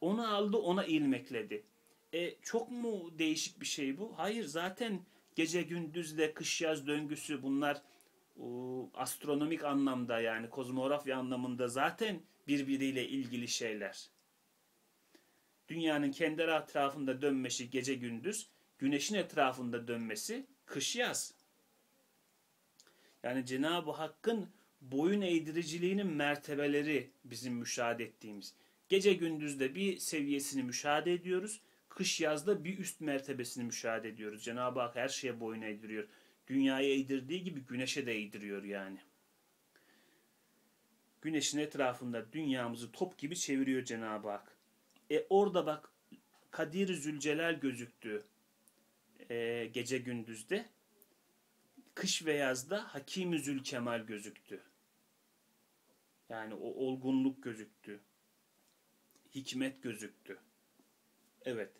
Onu aldı, ona ilmekledi. E çok mu değişik bir şey bu? Hayır, zaten gece gündüzle kış yaz döngüsü bunlar o, astronomik anlamda yani kozmografya anlamında zaten birbiriyle ilgili şeyler dünyanın kendi etrafında dönmesi gece gündüz, güneşin etrafında dönmesi kış yaz. Yani Cenab-ı Hakk'ın boyun eğdiriciliğinin mertebeleri bizim müşahede ettiğimiz. Gece gündüzde bir seviyesini müşahede ediyoruz. Kış yazda bir üst mertebesini müşahede ediyoruz. Cenab-ı Hak her şeye boyun eğdiriyor. Dünyaya eğdirdiği gibi güneşe de eğdiriyor yani. Güneşin etrafında dünyamızı top gibi çeviriyor Cenab-ı Hak. E orada bak Kadir Zülcelal gözüktü e, gece gündüzde. Kış ve yazda Hakim Zülkemal gözüktü. Yani o olgunluk gözüktü. Hikmet gözüktü. Evet.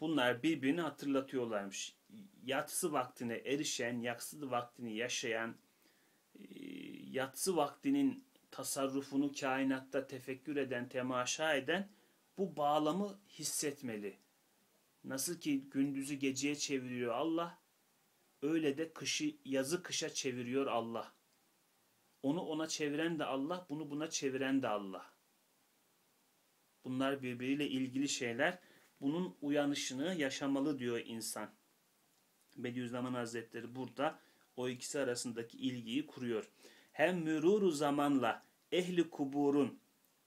Bunlar birbirini hatırlatıyorlarmış. Yatsı vaktine erişen, yatsı vaktini yaşayan, e, yatsı vaktinin tasarrufunu kainatta tefekkür eden, temaşa eden bu bağlamı hissetmeli. Nasıl ki gündüzü geceye çeviriyor Allah, öyle de kışı yazı kışa çeviriyor Allah. Onu ona çeviren de Allah, bunu buna çeviren de Allah. Bunlar birbiriyle ilgili şeyler. Bunun uyanışını yaşamalı diyor insan. Bediüzzaman Hazretleri burada o ikisi arasındaki ilgiyi kuruyor. Hem müruru zamanla ehli kuburun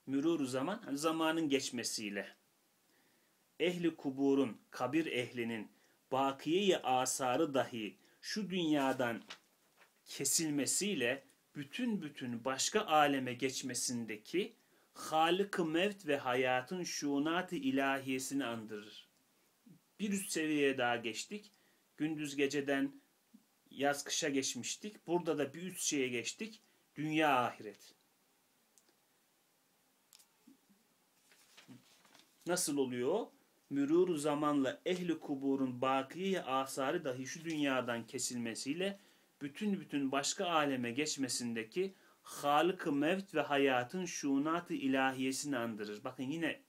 müruru zaman zamanın geçmesiyle ehli kuburun kabir ehlinin bakiyeyi asarı dahi şu dünyadan kesilmesiyle bütün bütün başka aleme geçmesindeki Halık-ı Mevt ve hayatın şuunat-ı ilahiyesini andırır. Bir üst seviyeye daha geçtik. Gündüz geceden yaz kışa geçmiştik. Burada da bir üst şeye geçtik. Dünya ahiret. Nasıl oluyor? Mürur zamanla ehli kuburun bakiye asarı dahi şu dünyadan kesilmesiyle bütün bütün başka aleme geçmesindeki Halık-ı Mevt ve hayatın şuunat-ı ilahiyesini andırır. Bakın yine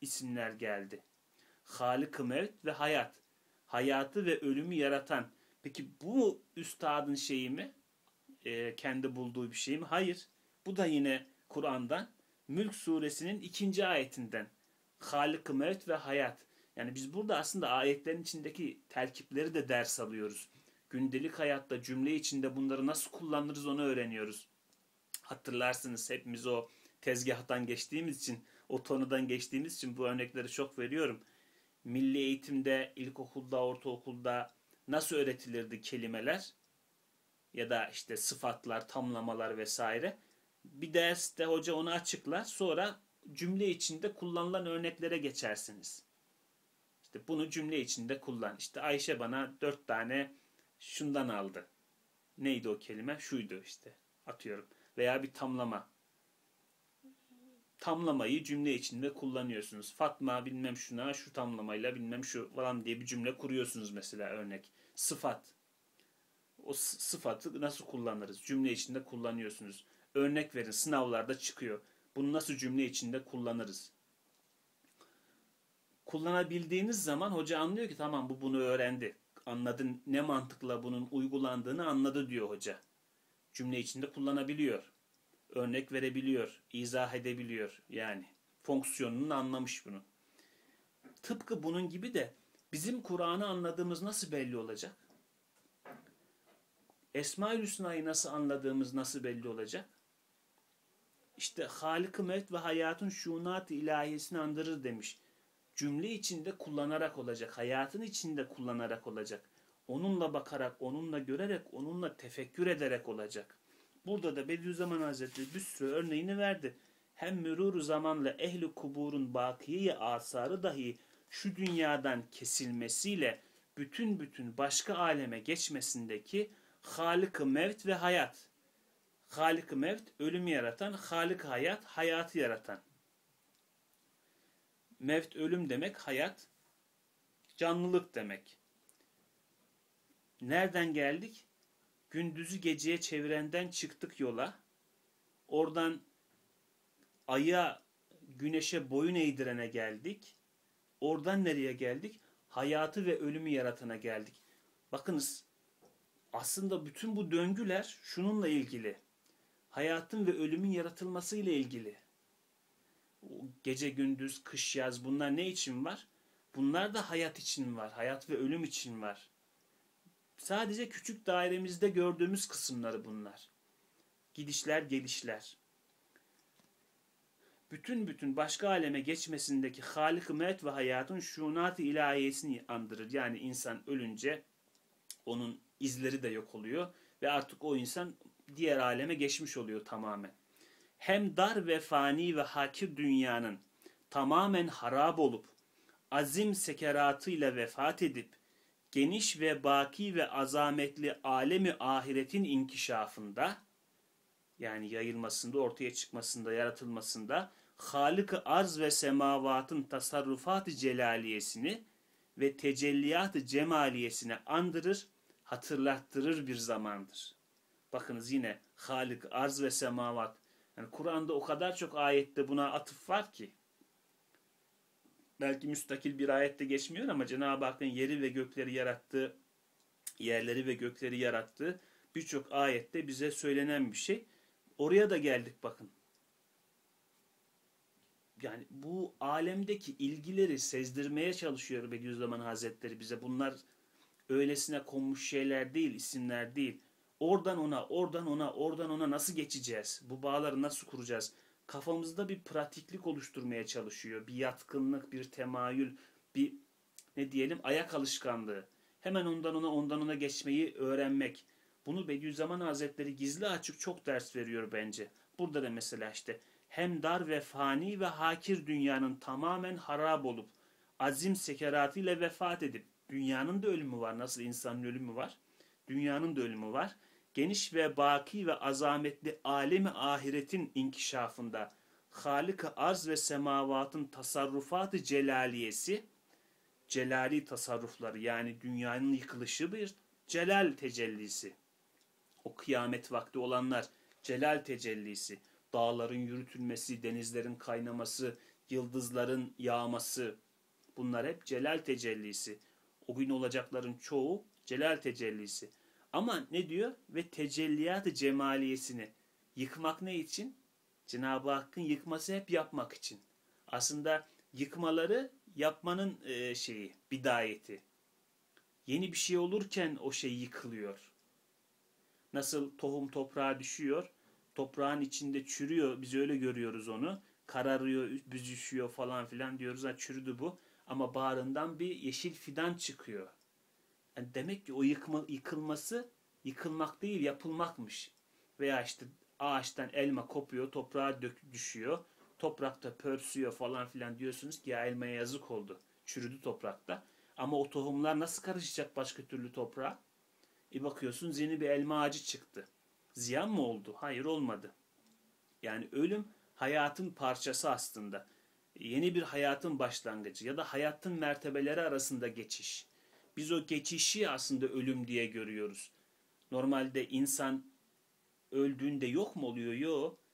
isimler geldi. Halık-ı Mevt ve hayat. Hayatı ve ölümü yaratan. Peki bu üstadın şeyi mi? E, kendi bulduğu bir şey mi? Hayır. Bu da yine Kur'an'dan. Mülk suresinin ikinci ayetinden. Halık-ı Mevt ve hayat. Yani biz burada aslında ayetlerin içindeki terkipleri de ders alıyoruz. Gündelik hayatta cümle içinde bunları nasıl kullanırız onu öğreniyoruz. Hatırlarsınız hepimiz o tezgahtan geçtiğimiz için, o tonudan geçtiğimiz için bu örnekleri çok veriyorum. Milli eğitimde, ilkokulda, ortaokulda nasıl öğretilirdi kelimeler ya da işte sıfatlar, tamlamalar vesaire. Bir derste hoca onu açıklar. Sonra cümle içinde kullanılan örneklere geçersiniz. İşte bunu cümle içinde kullan. İşte Ayşe bana dört tane şundan aldı. Neydi o kelime? Şuydu işte. Atıyorum veya bir tamlama. Tamlamayı cümle içinde kullanıyorsunuz. Fatma bilmem şuna şu tamlamayla bilmem şu falan diye bir cümle kuruyorsunuz mesela örnek. Sıfat. O sıfatı nasıl kullanırız? Cümle içinde kullanıyorsunuz. Örnek verin sınavlarda çıkıyor. Bunu nasıl cümle içinde kullanırız? Kullanabildiğiniz zaman hoca anlıyor ki tamam bu bunu öğrendi. Anladın ne mantıkla bunun uygulandığını anladı diyor hoca cümle içinde kullanabiliyor. Örnek verebiliyor, izah edebiliyor yani. Fonksiyonunu anlamış bunu. Tıpkı bunun gibi de bizim Kur'an'ı anladığımız nasıl belli olacak? Esma-ül Hüsna'yı nasıl anladığımız nasıl belli olacak? İşte Halık-ı Mevt ve hayatın şunat-ı ilahiyesini andırır demiş. Cümle içinde kullanarak olacak, hayatın içinde kullanarak olacak onunla bakarak, onunla görerek, onunla tefekkür ederek olacak. Burada da Bediüzzaman Hazretleri bir sürü örneğini verdi. Hem mürur zamanla ehli kuburun bakiye asarı dahi şu dünyadan kesilmesiyle bütün bütün başka aleme geçmesindeki Halık-ı Mevt ve hayat. Halık-ı Mevt ölümü yaratan, Halık hayat hayatı yaratan. Mevt ölüm demek, hayat canlılık demek. Nereden geldik? Gündüzü geceye çevirenden çıktık yola. Oradan aya, güneşe boyun eğdirene geldik. Oradan nereye geldik? Hayatı ve ölümü yaratana geldik. Bakınız aslında bütün bu döngüler şununla ilgili. Hayatın ve ölümün yaratılması ile ilgili. Gece gündüz, kış yaz bunlar ne için var? Bunlar da hayat için var. Hayat ve ölüm için var. Sadece küçük dairemizde gördüğümüz kısımları bunlar. Gidişler, gelişler. Bütün bütün başka aleme geçmesindeki Halik-ı ve hayatın şunat-ı ilahiyesini andırır. Yani insan ölünce onun izleri de yok oluyor ve artık o insan diğer aleme geçmiş oluyor tamamen. Hem dar ve fani ve hakir dünyanın tamamen harap olup azim sekeratıyla vefat edip geniş ve baki ve azametli alemi ahiretin inkişafında yani yayılmasında, ortaya çıkmasında, yaratılmasında Halık-ı arz ve semavatın tasarrufat-ı celaliyesini ve tecelliyat-ı cemaliyesine andırır, hatırlattırır bir zamandır. Bakınız yine Halik, arz ve semavat. Yani Kur'an'da o kadar çok ayette buna atıf var ki. Belki müstakil bir ayette geçmiyor ama Cenab-ı Hakk'ın yeri ve gökleri yarattığı, yerleri ve gökleri yarattığı birçok ayette bize söylenen bir şey. Oraya da geldik bakın. Yani bu alemdeki ilgileri sezdirmeye çalışıyor Bediüzzaman Hazretleri bize. Bunlar öylesine konmuş şeyler değil, isimler değil. Oradan ona, oradan ona, oradan ona nasıl geçeceğiz? Bu bağları nasıl kuracağız? Kafamızda bir pratiklik oluşturmaya çalışıyor. Bir yatkınlık, bir temayül, bir ne diyelim ayak alışkanlığı. Hemen ondan ona, ondan ona geçmeyi öğrenmek. Bunu Bediüzzaman Hazretleri gizli açık çok ders veriyor bence. Burada da mesela işte hem dar ve fani ve hakir dünyanın tamamen harap olup azim sekeratıyla vefat edip dünyanın da ölümü var. Nasıl insanın ölümü var? Dünyanın da ölümü var. Geniş ve baki ve azametli alemi ahiretin inkişafında Halık-ı arz ve semavatın tasarrufatı celaliyesi celali tasarrufları yani dünyanın yıkılışı bir celal tecellisi. O kıyamet vakti olanlar celal tecellisi dağların yürütülmesi, denizlerin kaynaması, yıldızların yağması bunlar hep celal tecellisi. O gün olacakların çoğu celal tecellisi. Ama ne diyor? Ve tecelliyat-ı cemaliyesini yıkmak ne için? Cenab-ı Hakk'ın yıkması hep yapmak için. Aslında yıkmaları yapmanın e, şeyi, bidayeti. Yeni bir şey olurken o şey yıkılıyor. Nasıl tohum toprağa düşüyor, toprağın içinde çürüyor. Biz öyle görüyoruz onu. Kararıyor, büzüşüyor falan filan diyoruz. Ha çürüdü bu. Ama bağrından bir yeşil fidan çıkıyor. Yani demek ki o yıkma, yıkılması yıkılmak değil yapılmakmış. Veya işte ağaçtan elma kopuyor, toprağa dök, düşüyor. Toprakta pörsüyor falan filan diyorsunuz ki ya elmaya yazık oldu. Çürüdü toprakta. Ama o tohumlar nasıl karışacak başka türlü toprağa? E bakıyorsun yeni bir elma ağacı çıktı. Ziyan mı oldu? Hayır olmadı. Yani ölüm hayatın parçası aslında. Yeni bir hayatın başlangıcı ya da hayatın mertebeleri arasında geçiş. Biz o geçişi aslında ölüm diye görüyoruz. Normalde insan öldüğünde yok mu oluyor? Yok.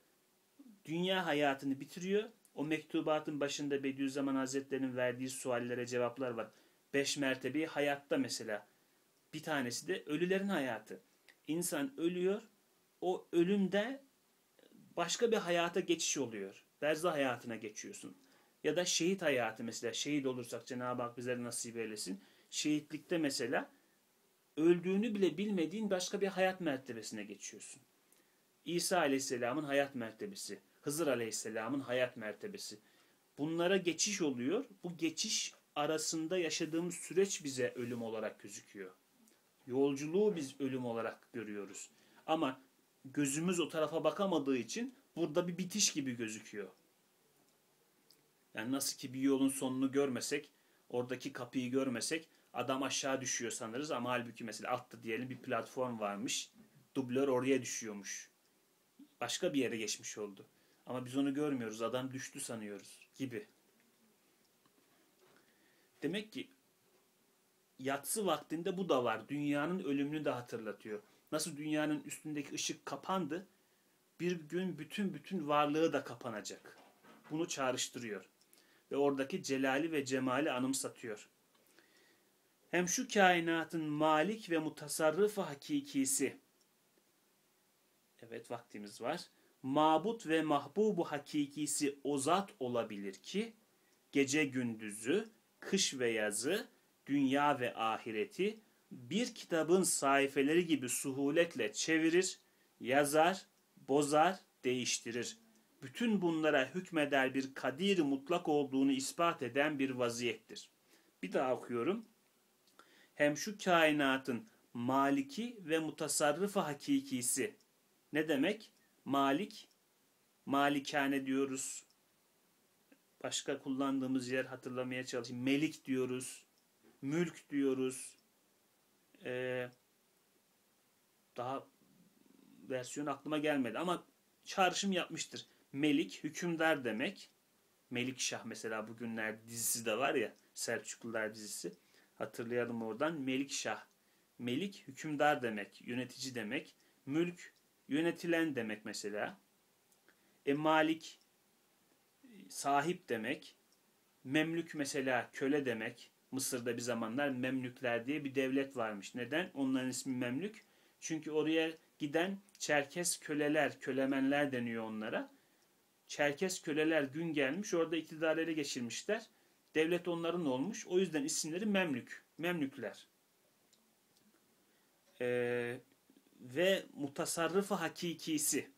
Dünya hayatını bitiriyor. O mektubatın başında Bediüzzaman Hazretleri'nin verdiği suallere cevaplar var. Beş mertebeyi hayatta mesela. Bir tanesi de ölülerin hayatı. İnsan ölüyor, o ölümde başka bir hayata geçiş oluyor. Berzah hayatına geçiyorsun. Ya da şehit hayatı mesela şehit olursak Cenab-ı Hak bizlere nasip eylesin. Şehitlikte mesela öldüğünü bile bilmediğin başka bir hayat mertebesine geçiyorsun. İsa Aleyhisselam'ın hayat mertebesi, Hızır Aleyhisselam'ın hayat mertebesi. Bunlara geçiş oluyor. Bu geçiş arasında yaşadığımız süreç bize ölüm olarak gözüküyor. Yolculuğu biz ölüm olarak görüyoruz. Ama gözümüz o tarafa bakamadığı için burada bir bitiş gibi gözüküyor. Yani nasıl ki bir yolun sonunu görmesek, oradaki kapıyı görmesek adam aşağı düşüyor sanırız ama halbuki mesela altta diyelim bir platform varmış. Dublör oraya düşüyormuş. Başka bir yere geçmiş oldu. Ama biz onu görmüyoruz. Adam düştü sanıyoruz gibi. Demek ki yatsı vaktinde bu da var. Dünyanın ölümünü de hatırlatıyor. Nasıl dünyanın üstündeki ışık kapandı, bir gün bütün bütün varlığı da kapanacak. Bunu çağrıştırıyor. Ve oradaki celali ve cemali anımsatıyor. Hem şu kainatın malik ve mutasarrıfı hakikisi. Evet vaktimiz var. Mabut ve mahbubu hakikisi o zat olabilir ki gece gündüzü, kış ve yazı, dünya ve ahireti bir kitabın sayfeleri gibi suhuletle çevirir, yazar, bozar, değiştirir. Bütün bunlara hükmeder bir kadir mutlak olduğunu ispat eden bir vaziyettir. Bir daha okuyorum. Hem şu kainatın maliki ve mutasarrıfı hakikisi. Ne demek? Malik, malikane diyoruz. Başka kullandığımız yer hatırlamaya çalışayım. Melik diyoruz. Mülk diyoruz e, daha versiyon aklıma gelmedi ama çağrışım yapmıştır. Melik, hükümdar demek. Melik Şah mesela bugünler dizisi de var ya Selçuklular dizisi. Hatırlayalım oradan. Melik Şah. Melik hükümdar demek, yönetici demek. Mülk yönetilen demek mesela. E malik sahip demek. Memlük mesela köle demek. Mısır'da bir zamanlar Memlükler diye bir devlet varmış. Neden? Onların ismi Memlük. Çünkü oraya giden Çerkes köleler, kölemenler deniyor onlara. Çerkes köleler gün gelmiş, orada iktidarı ele geçirmişler. Devlet onların olmuş. O yüzden isimleri Memlük. Memlükler. Ee, ve mutasarrıfı hakikisi.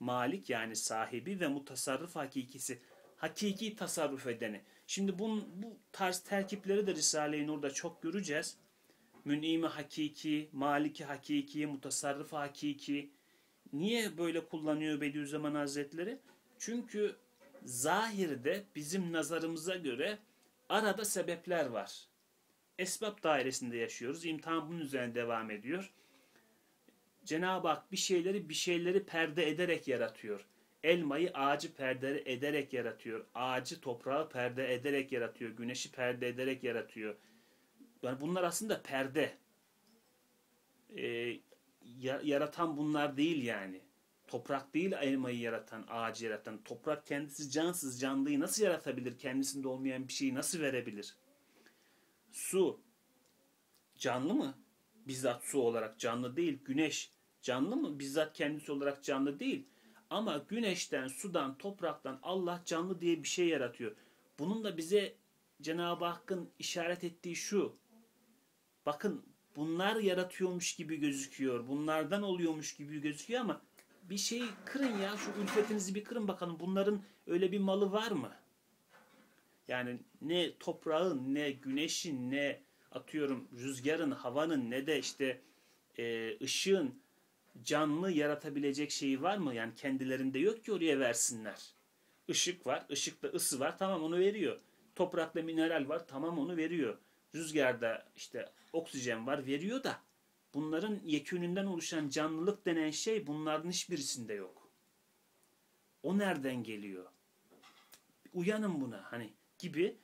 Malik yani sahibi ve mutasarrıf hakikisi. Hakiki tasarruf edeni. Şimdi bu, bu tarz terkipleri de Risale-i Nur'da çok göreceğiz. Mün'imi hakiki, maliki hakiki, mutasarrıf hakiki. Niye böyle kullanıyor Bediüzzaman Hazretleri? Çünkü zahirde bizim nazarımıza göre arada sebepler var. Esbab dairesinde yaşıyoruz. İmtihan bunun üzerine devam ediyor. Cenab-ı Hak bir şeyleri bir şeyleri perde ederek yaratıyor. Elmayı ağacı perde ederek yaratıyor. Ağacı toprağı perde ederek yaratıyor. Güneşi perde ederek yaratıyor. Yani bunlar aslında perde. Ee, yaratan bunlar değil yani. Toprak değil elmayı yaratan, ağacı yaratan. Toprak kendisi cansız, canlıyı nasıl yaratabilir? Kendisinde olmayan bir şeyi nasıl verebilir? Su canlı mı? Bizzat su olarak canlı değil. Güneş canlı mı? Bizzat kendisi olarak canlı değil. Ama güneşten, sudan, topraktan Allah canlı diye bir şey yaratıyor. Bunun da bize Cenab-ı Hakk'ın işaret ettiği şu. Bakın bunlar yaratıyormuş gibi gözüküyor. Bunlardan oluyormuş gibi gözüküyor ama bir şey kırın ya şu ülfetinizi bir kırın bakalım. Bunların öyle bir malı var mı? Yani ne toprağın ne güneşin ne atıyorum rüzgarın, havanın ne de işte e, ışığın canlı yaratabilecek şeyi var mı? Yani kendilerinde yok ki oraya versinler. Işık var, ışıkta ısı var, tamam onu veriyor. Toprakta mineral var, tamam onu veriyor. Rüzgarda işte oksijen var, veriyor da bunların yekününden oluşan canlılık denen şey bunların hiçbirisinde yok. O nereden geliyor? Uyanın buna hani gibi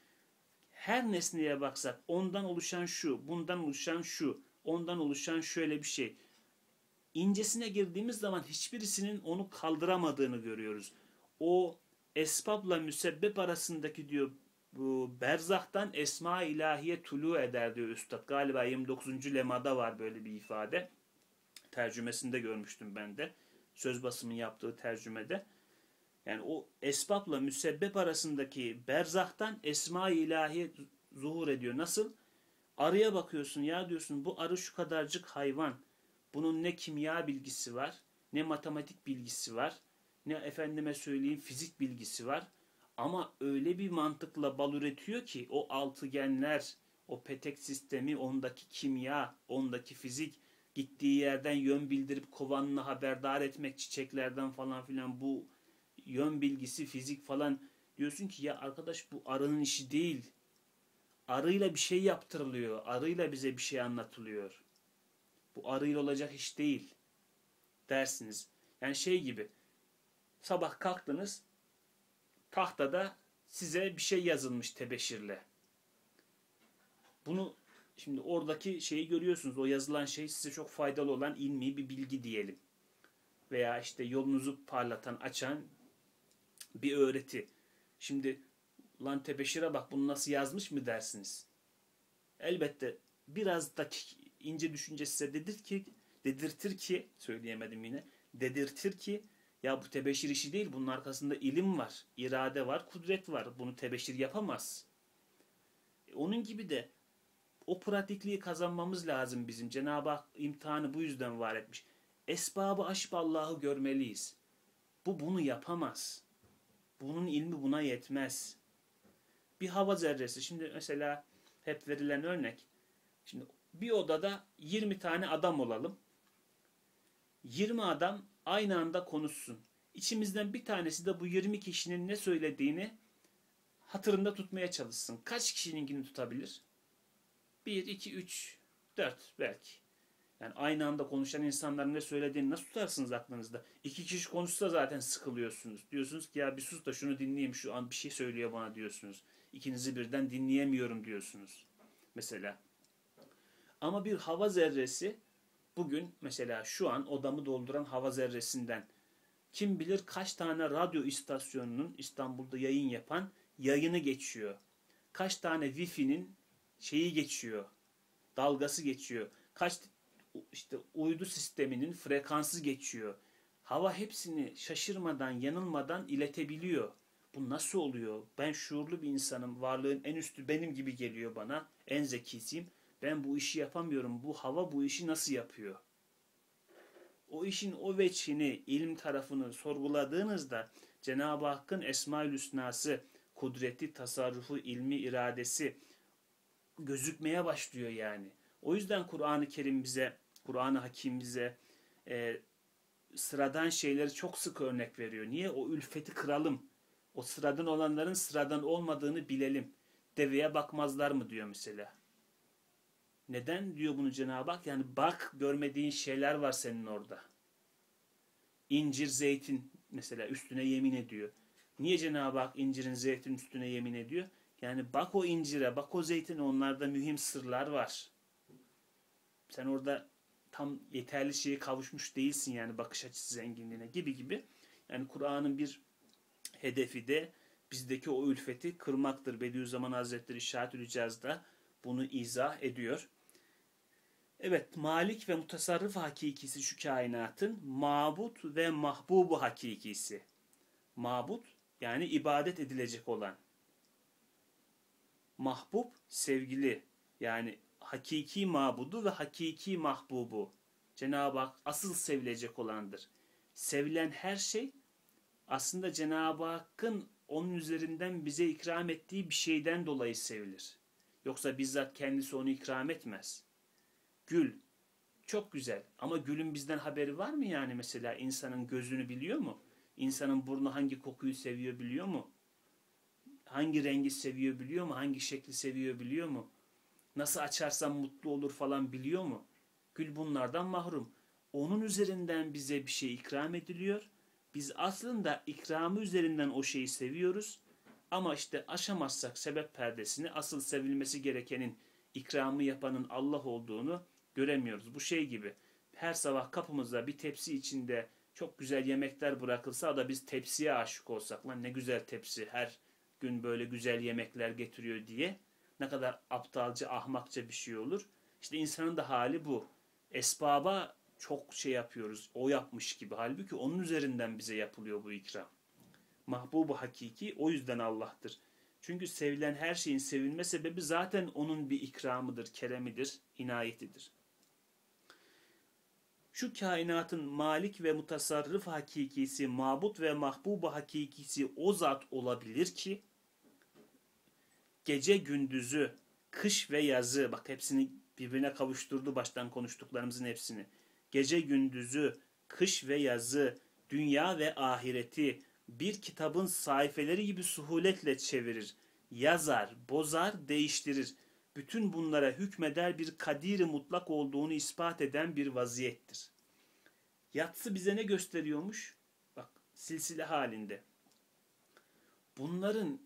her nesneye baksak ondan oluşan şu, bundan oluşan şu, ondan oluşan şöyle bir şey incesine girdiğimiz zaman hiçbirisinin onu kaldıramadığını görüyoruz. O esbabla müsebbep arasındaki diyor bu berzahtan esma ilahiye tulu eder diyor üstad. Galiba 29. lemada var böyle bir ifade. Tercümesinde görmüştüm ben de. Söz basımın yaptığı tercümede. Yani o esbabla müsebbep arasındaki berzahtan esma ilahiye zuhur ediyor. Nasıl? Arıya bakıyorsun ya diyorsun bu arı şu kadarcık hayvan bunun ne kimya bilgisi var, ne matematik bilgisi var, ne efendime söyleyeyim fizik bilgisi var. Ama öyle bir mantıkla bal üretiyor ki o altıgenler, o petek sistemi, ondaki kimya, ondaki fizik gittiği yerden yön bildirip kovanını haberdar etmek çiçeklerden falan filan bu yön bilgisi, fizik falan diyorsun ki ya arkadaş bu arının işi değil. Arıyla bir şey yaptırılıyor. Arıyla bize bir şey anlatılıyor. Bu arıyla olacak iş değil dersiniz. Yani şey gibi sabah kalktınız tahtada size bir şey yazılmış tebeşirle. Bunu şimdi oradaki şeyi görüyorsunuz. O yazılan şey size çok faydalı olan ilmi bir bilgi diyelim. Veya işte yolunuzu parlatan, açan bir öğreti. Şimdi lan tebeşire bak bunu nasıl yazmış mı dersiniz? Elbette biraz da ince düşünce size dedir ki, dedirtir ki, söyleyemedim yine, dedirtir ki ya bu tebeşir işi değil, bunun arkasında ilim var, irade var, kudret var. Bunu tebeşir yapamaz. E, onun gibi de o pratikliği kazanmamız lazım bizim. Cenab-ı Hak imtihanı bu yüzden var etmiş. Esbabı aşıp Allah'ı görmeliyiz. Bu bunu yapamaz. Bunun ilmi buna yetmez. Bir hava zerresi. Şimdi mesela hep verilen örnek. Şimdi bir odada 20 tane adam olalım. 20 adam aynı anda konuşsun. İçimizden bir tanesi de bu 20 kişinin ne söylediğini hatırında tutmaya çalışsın. Kaç kişininkini tutabilir? 1, 2, 3, 4 belki. Yani aynı anda konuşan insanların ne söylediğini nasıl tutarsınız aklınızda? İki kişi konuşsa zaten sıkılıyorsunuz. Diyorsunuz ki ya bir sus da şunu dinleyeyim şu an bir şey söylüyor bana diyorsunuz. İkinizi birden dinleyemiyorum diyorsunuz. mesela. Ama bir hava zerresi bugün mesela şu an odamı dolduran hava zerresinden kim bilir kaç tane radyo istasyonunun İstanbul'da yayın yapan yayını geçiyor. Kaç tane Wi-Fi'nin şeyi geçiyor. Dalgası geçiyor. Kaç işte uydu sisteminin frekansı geçiyor. Hava hepsini şaşırmadan, yanılmadan iletebiliyor. Bu nasıl oluyor? Ben şuurlu bir insanım. Varlığın en üstü benim gibi geliyor bana. En zekisiyim. Ben bu işi yapamıyorum. Bu hava bu işi nasıl yapıyor? O işin o veçhini, ilim tarafını sorguladığınızda Cenab-ı Hakk'ın Esma-ül Hüsnası, kudreti, tasarrufu, ilmi, iradesi gözükmeye başlıyor yani. O yüzden Kur'an-ı Kerim bize, Kur'an-ı Hakim bize e, sıradan şeyleri çok sık örnek veriyor. Niye? O ülfeti kıralım. O sıradan olanların sıradan olmadığını bilelim. Deveye bakmazlar mı diyor mesela. Neden diyor bunu Cenab-ı Hak? Yani bak görmediğin şeyler var senin orada. İncir, zeytin mesela üstüne yemin ediyor. Niye Cenab-ı Hak incirin, zeytin üstüne yemin ediyor? Yani bak o incire, bak o zeytine onlarda mühim sırlar var. Sen orada tam yeterli şeye kavuşmuş değilsin yani bakış açısı zenginliğine gibi gibi. Yani Kur'an'ın bir hedefi de bizdeki o ülfeti kırmaktır. Bediüzzaman Hazretleri Şahat-ül Hicaz'da bunu izah ediyor. Evet, malik ve mutasarrıf hakikisi şu kainatın mabut ve mahbubu hakikisi. Mabut yani ibadet edilecek olan. Mahbub sevgili yani hakiki mabudu ve hakiki mahbubu. Cenab-ı Hak asıl sevilecek olandır. Sevilen her şey aslında Cenab-ı Hakk'ın onun üzerinden bize ikram ettiği bir şeyden dolayı sevilir. Yoksa bizzat kendisi onu ikram etmez. Gül çok güzel ama gülün bizden haberi var mı yani mesela insanın gözünü biliyor mu? İnsanın burnu hangi kokuyu seviyor biliyor mu? Hangi rengi seviyor biliyor mu? Hangi şekli seviyor biliyor mu? Nasıl açarsam mutlu olur falan biliyor mu? Gül bunlardan mahrum. Onun üzerinden bize bir şey ikram ediliyor. Biz aslında ikramı üzerinden o şeyi seviyoruz. Ama işte aşamazsak sebep perdesini asıl sevilmesi gerekenin ikramı yapanın Allah olduğunu göremiyoruz. Bu şey gibi her sabah kapımızda bir tepsi içinde çok güzel yemekler bırakılsa da biz tepsiye aşık olsak lan ne güzel tepsi her gün böyle güzel yemekler getiriyor diye ne kadar aptalca ahmakça bir şey olur. İşte insanın da hali bu. Esbaba çok şey yapıyoruz. O yapmış gibi. Halbuki onun üzerinden bize yapılıyor bu ikram. Mahbubu hakiki o yüzden Allah'tır. Çünkü sevilen her şeyin sevilme sebebi zaten onun bir ikramıdır, keremidir, inayetidir. Şu kainatın malik ve mutasarrıf hakikisi, mabut ve mahbubu hakikisi o zat olabilir ki gece gündüzü, kış ve yazı, bak hepsini birbirine kavuşturdu baştan konuştuklarımızın hepsini. Gece gündüzü, kış ve yazı, dünya ve ahireti bir kitabın sayfeleri gibi suhuletle çevirir, yazar, bozar, değiştirir. Bütün bunlara hükmeder bir kadiri mutlak olduğunu ispat eden bir vaziyettir. Yatsı bize ne gösteriyormuş? Bak silsile halinde. Bunların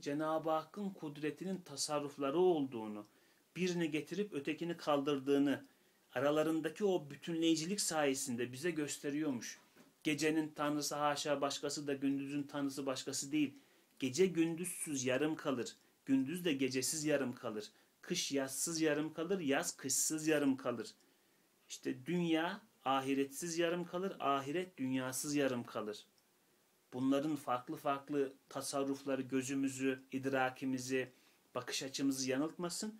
Cenab-ı Hakk'ın kudretinin tasarrufları olduğunu, birini getirip ötekini kaldırdığını, aralarındaki o bütünleyicilik sayesinde bize gösteriyormuş. Gecenin tanrısı haşa başkası da gündüzün tanrısı başkası değil. Gece gündüzsüz yarım kalır. Gündüz de gecesiz yarım kalır. Kış yazsız yarım kalır, yaz kışsız yarım kalır. İşte dünya ahiretsiz yarım kalır, ahiret dünyasız yarım kalır bunların farklı farklı tasarrufları gözümüzü, idrakimizi, bakış açımızı yanıltmasın.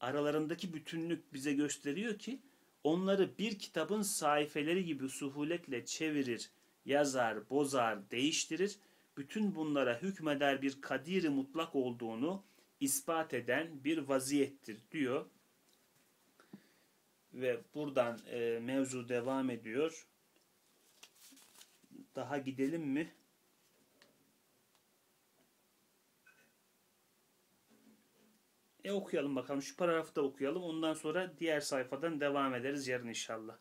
Aralarındaki bütünlük bize gösteriyor ki onları bir kitabın sayfeleri gibi suhuletle çevirir, yazar, bozar, değiştirir. Bütün bunlara hükmeder bir kadiri mutlak olduğunu ispat eden bir vaziyettir diyor. Ve buradan e, mevzu devam ediyor. Daha gidelim mi? E okuyalım bakalım. Şu paragrafı da okuyalım. Ondan sonra diğer sayfadan devam ederiz yarın inşallah.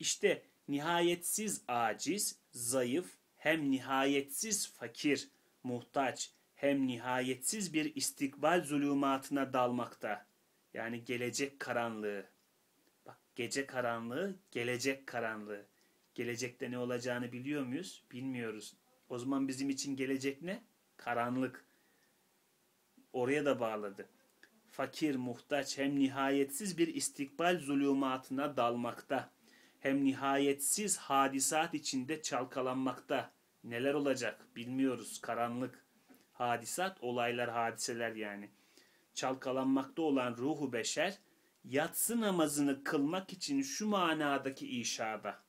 İşte nihayetsiz aciz, zayıf, hem nihayetsiz fakir, muhtaç, hem nihayetsiz bir istikbal zulümatına dalmakta. Yani gelecek karanlığı. Bak gece karanlığı, gelecek karanlığı. Gelecekte ne olacağını biliyor muyuz? Bilmiyoruz. O zaman bizim için gelecek ne? Karanlık. Oraya da bağladı. Fakir, muhtaç hem nihayetsiz bir istikbal zulümatına dalmakta. Hem nihayetsiz hadisat içinde çalkalanmakta. Neler olacak bilmiyoruz. Karanlık. Hadisat, olaylar, hadiseler yani. Çalkalanmakta olan ruhu beşer, yatsı namazını kılmak için şu manadaki işada.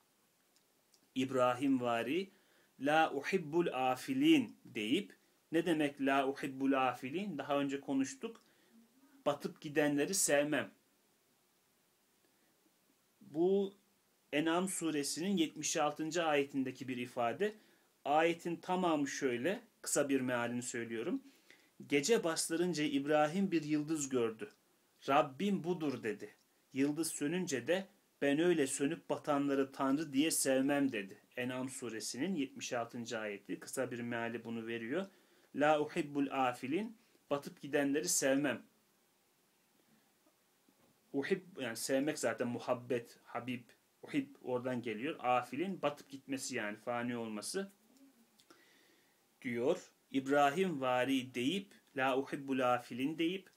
İbrahim vari, la uhibbul afilin deyip, ne demek la uhibbul afilin? Daha önce konuştuk. Batıp gidenleri sevmem. Bu En'am suresinin 76. ayetindeki bir ifade. Ayetin tamamı şöyle, kısa bir mealini söylüyorum. Gece bastırınca İbrahim bir yıldız gördü. Rabbim budur dedi. Yıldız sönünce de ben öyle sönüp batanları Tanrı diye sevmem dedi. En'am suresinin 76. ayeti kısa bir meali bunu veriyor. La uhibbul afilin batıp gidenleri sevmem. Uhib yani sevmek zaten muhabbet, habib, uhib oradan geliyor. Afilin batıp gitmesi yani fani olması diyor. İbrahim vari deyip la uhibbul afilin deyip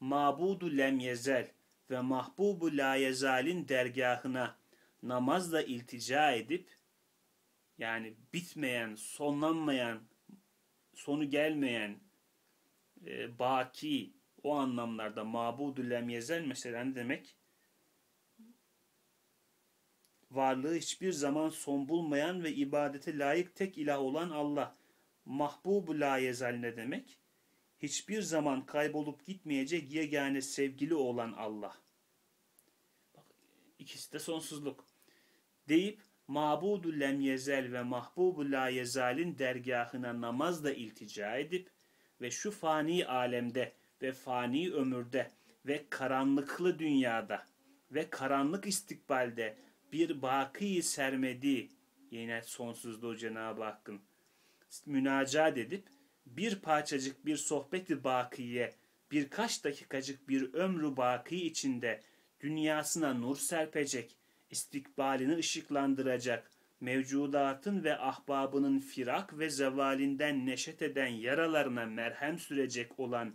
mabudu lem yezel ve mahbubu la yezalin dergahına namazla iltica edip yani bitmeyen, sonlanmayan, sonu gelmeyen, e, baki o anlamlarda mabudu lem yezel mesela ne demek? Varlığı hiçbir zaman son bulmayan ve ibadete layık tek ilah olan Allah. Mahbubu la yezel ne demek? Hiçbir zaman kaybolup gitmeyecek yegane sevgili olan Allah. Bak, ikisi de sonsuzluk. Deyip mabudu lem yezel ve mahbubu la yezalin dergahına namazla iltica edip ve şu fani alemde ve fani ömürde ve karanlıklı dünyada ve karanlık istikbalde bir baki sermedi yine sonsuzluğu Cenab-ı Hakk'ın münacat edip bir parçacık bir sohbeti bakiye birkaç dakikacık bir ömrü baki içinde dünyasına nur serpecek, istikbalini ışıklandıracak, mevcudatın ve ahbabının firak ve zevalinden neşet eden yaralarına merhem sürecek olan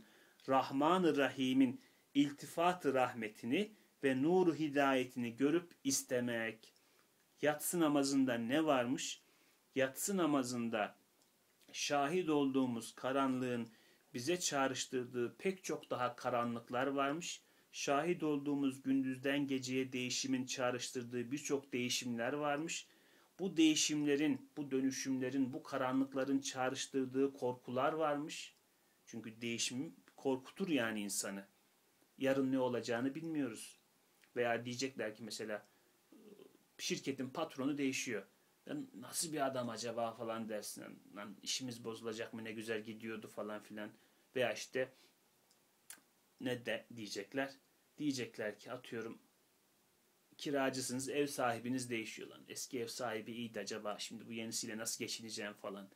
Rahman-ı Rahim'in iltifat rahmetini ve nuru hidayetini görüp istemek. Yatsı namazında ne varmış? Yatsı namazında şahit olduğumuz karanlığın bize çağrıştırdığı pek çok daha karanlıklar varmış. Şahit olduğumuz gündüzden geceye değişimin çağrıştırdığı birçok değişimler varmış. Bu değişimlerin, bu dönüşümlerin, bu karanlıkların çağrıştırdığı korkular varmış. Çünkü değişim korkutur yani insanı. Yarın ne olacağını bilmiyoruz. Veya diyecekler ki mesela şirketin patronu değişiyor. Lan nasıl bir adam acaba falan dersin. Lan işimiz bozulacak mı ne güzel gidiyordu falan filan. Veya işte ne de diyecekler. Diyecekler ki atıyorum kiracısınız ev sahibiniz değişiyor lan. Eski ev sahibi iyiydi acaba şimdi bu yenisiyle nasıl geçineceğim falan.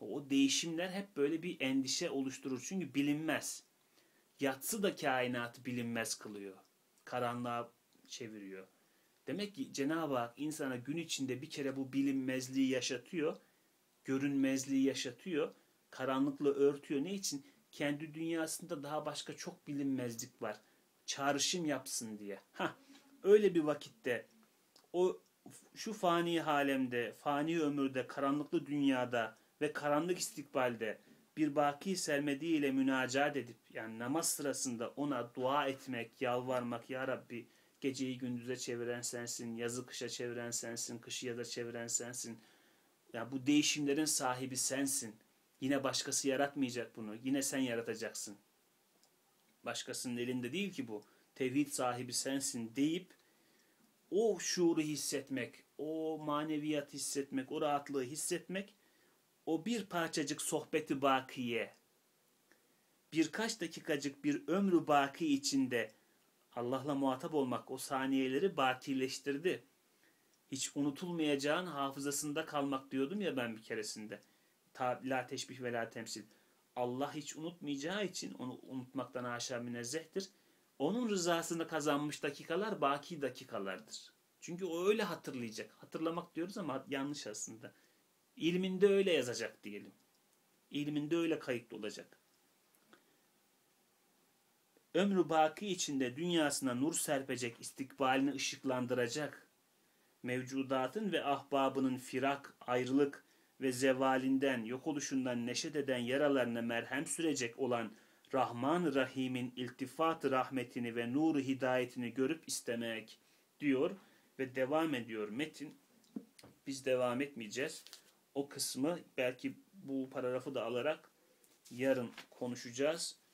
O değişimler hep böyle bir endişe oluşturur. Çünkü bilinmez. Yatsı da kainatı bilinmez kılıyor. Karanlığa çeviriyor. Demek ki Cenab-ı Hak insana gün içinde bir kere bu bilinmezliği yaşatıyor. Görünmezliği yaşatıyor. Karanlıkla örtüyor. Ne için? Kendi dünyasında daha başka çok bilinmezlik var. Çağrışım yapsın diye. Ha, öyle bir vakitte o şu fani halemde, fani ömürde, karanlıklı dünyada ve karanlık istikbalde bir baki sermediğiyle münacat edip yani namaz sırasında ona dua etmek, yalvarmak ya Rabbi geceyi gündüze çeviren sensin, yazı kışa çeviren sensin, kışı yaza çeviren sensin. Yani bu değişimlerin sahibi sensin. Yine başkası yaratmayacak bunu. Yine sen yaratacaksın. Başkasının elinde değil ki bu. Tevhid sahibi sensin deyip o şuuru hissetmek, o maneviyat hissetmek, o rahatlığı hissetmek, o bir parçacık sohbeti bakiye, birkaç dakikacık bir ömrü baki içinde Allah'la muhatap olmak o saniyeleri bakileştirdi. Hiç unutulmayacağın hafızasında kalmak diyordum ya ben bir keresinde. Ta, la teşbih ve la temsil. Allah hiç unutmayacağı için onu unutmaktan haşa münezzehtir. onun rızasını kazanmış dakikalar baki dakikalardır. Çünkü o öyle hatırlayacak. Hatırlamak diyoruz ama yanlış aslında. İlminde öyle yazacak diyelim. İlminde öyle kayıtlı olacak. Ömrü baki içinde dünyasına nur serpecek, istikbalini ışıklandıracak, mevcudatın ve ahbabının firak, ayrılık ve zevalinden, yok oluşundan neşet eden yaralarına merhem sürecek olan Rahman Rahim'in iltifat rahmetini ve nuru hidayetini görüp istemek diyor ve devam ediyor metin. Biz devam etmeyeceğiz. O kısmı belki bu paragrafı da alarak yarın konuşacağız.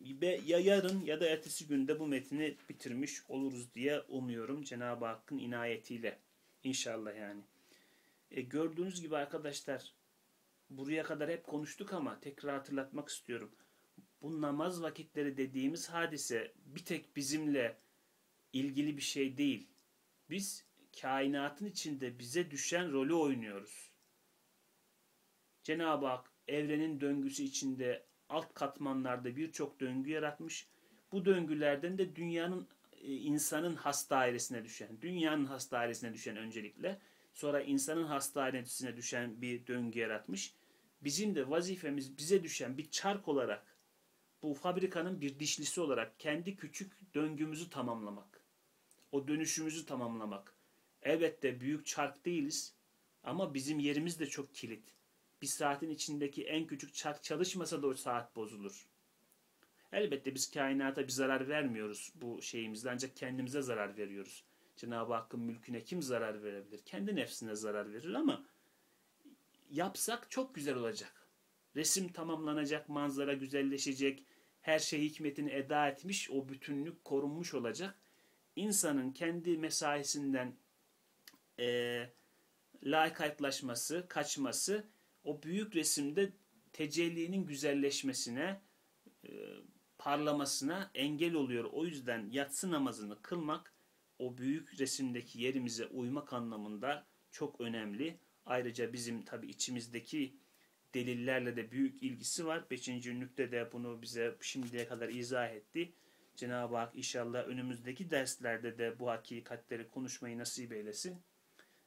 Ya yarın ya da ertesi günde bu metni bitirmiş oluruz diye umuyorum Cenab-ı Hakk'ın inayetiyle. İnşallah yani. E, gördüğünüz gibi arkadaşlar buraya kadar hep konuştuk ama tekrar hatırlatmak istiyorum. Bu namaz vakitleri dediğimiz hadise bir tek bizimle ilgili bir şey değil. Biz kainatın içinde bize düşen rolü oynuyoruz. Cenab-ı Hak evrenin döngüsü içinde alt katmanlarda birçok döngü yaratmış. Bu döngülerden de dünyanın e, insanın has dairesine düşen, dünyanın has dairesine düşen öncelikle, sonra insanın has dairesine düşen bir döngü yaratmış. Bizim de vazifemiz bize düşen bir çark olarak bu fabrikanın bir dişlisi olarak kendi küçük döngümüzü tamamlamak. O dönüşümüzü tamamlamak. Elbette büyük çark değiliz ama bizim yerimiz de çok kilit. Bir saatin içindeki en küçük çark çalışmasa da o saat bozulur. Elbette biz kainata bir zarar vermiyoruz bu şeyimizle ancak kendimize zarar veriyoruz. Cenab-ı Hakk'ın mülküne kim zarar verebilir? Kendi nefsine zarar verir ama yapsak çok güzel olacak. Resim tamamlanacak, manzara güzelleşecek, her şey hikmetini eda etmiş, o bütünlük korunmuş olacak. İnsanın kendi mesaisinden e, laikaytlaşması, kaçması o büyük resimde tecellinin güzelleşmesine, e, parlamasına engel oluyor. O yüzden yatsı namazını kılmak o büyük resimdeki yerimize uymak anlamında çok önemli. Ayrıca bizim tabi içimizdeki delillerle de büyük ilgisi var. Beşinci ünlükte de bunu bize şimdiye kadar izah etti. Cenab-ı Hak inşallah önümüzdeki derslerde de bu hakikatleri konuşmayı nasip eylesin.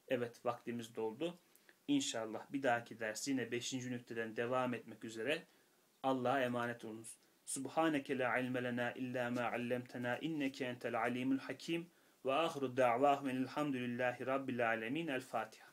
Evet vaktimiz doldu. İnşallah bir dahaki ders yine 5. nükteden devam etmek üzere Allah'a emanet olunuz. Subhaneke la ilme lena illa ma allamtena inneke entel alimul hakim ve ahru da'vahum elhamdülillahi rabbil alemin. El Fatiha.